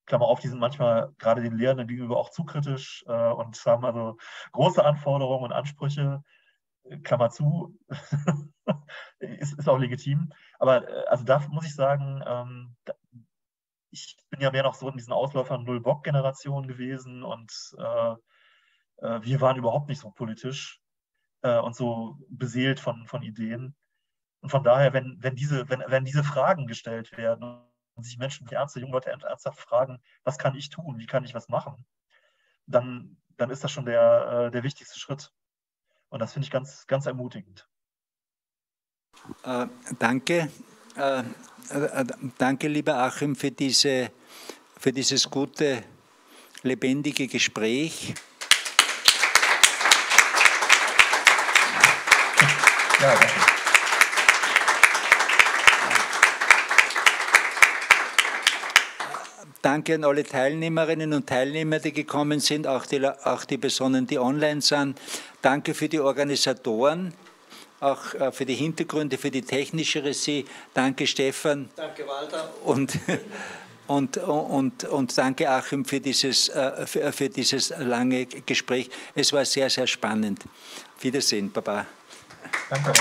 Klammer auf, die sind manchmal gerade den Lehrenden gegenüber auch zu kritisch und haben also große Anforderungen und Ansprüche. Klammer zu, <laughs> ist, ist, auch legitim. Aber äh, also da muss ich sagen, ähm, ich bin ja mehr noch so in diesen Ausläufern Null-Bock-Generation gewesen und äh, äh, wir waren überhaupt nicht so politisch äh, und so beseelt von, von Ideen. Und von daher, wenn, wenn, diese, wenn, wenn diese Fragen gestellt werden und sich Menschen, die ernste junge Leute ernsthaft fragen, was kann ich tun, wie kann ich was machen, dann, dann ist das schon der, äh, der wichtigste Schritt. Und das finde ich ganz, ganz ermutigend. Äh, danke. Äh, äh, danke, lieber Achim, für, diese, für dieses gute, lebendige Gespräch. Ja, danke. Danke an alle Teilnehmerinnen und Teilnehmer, die gekommen sind, auch die, auch die Personen, die online sind. Danke für die Organisatoren, auch äh, für die Hintergründe, für die technische Regie. Danke Stefan. Danke Walter. Und, und, und, und danke Achim für dieses, äh, für, für dieses lange Gespräch. Es war sehr, sehr spannend. Wiedersehen, Baba. Danke.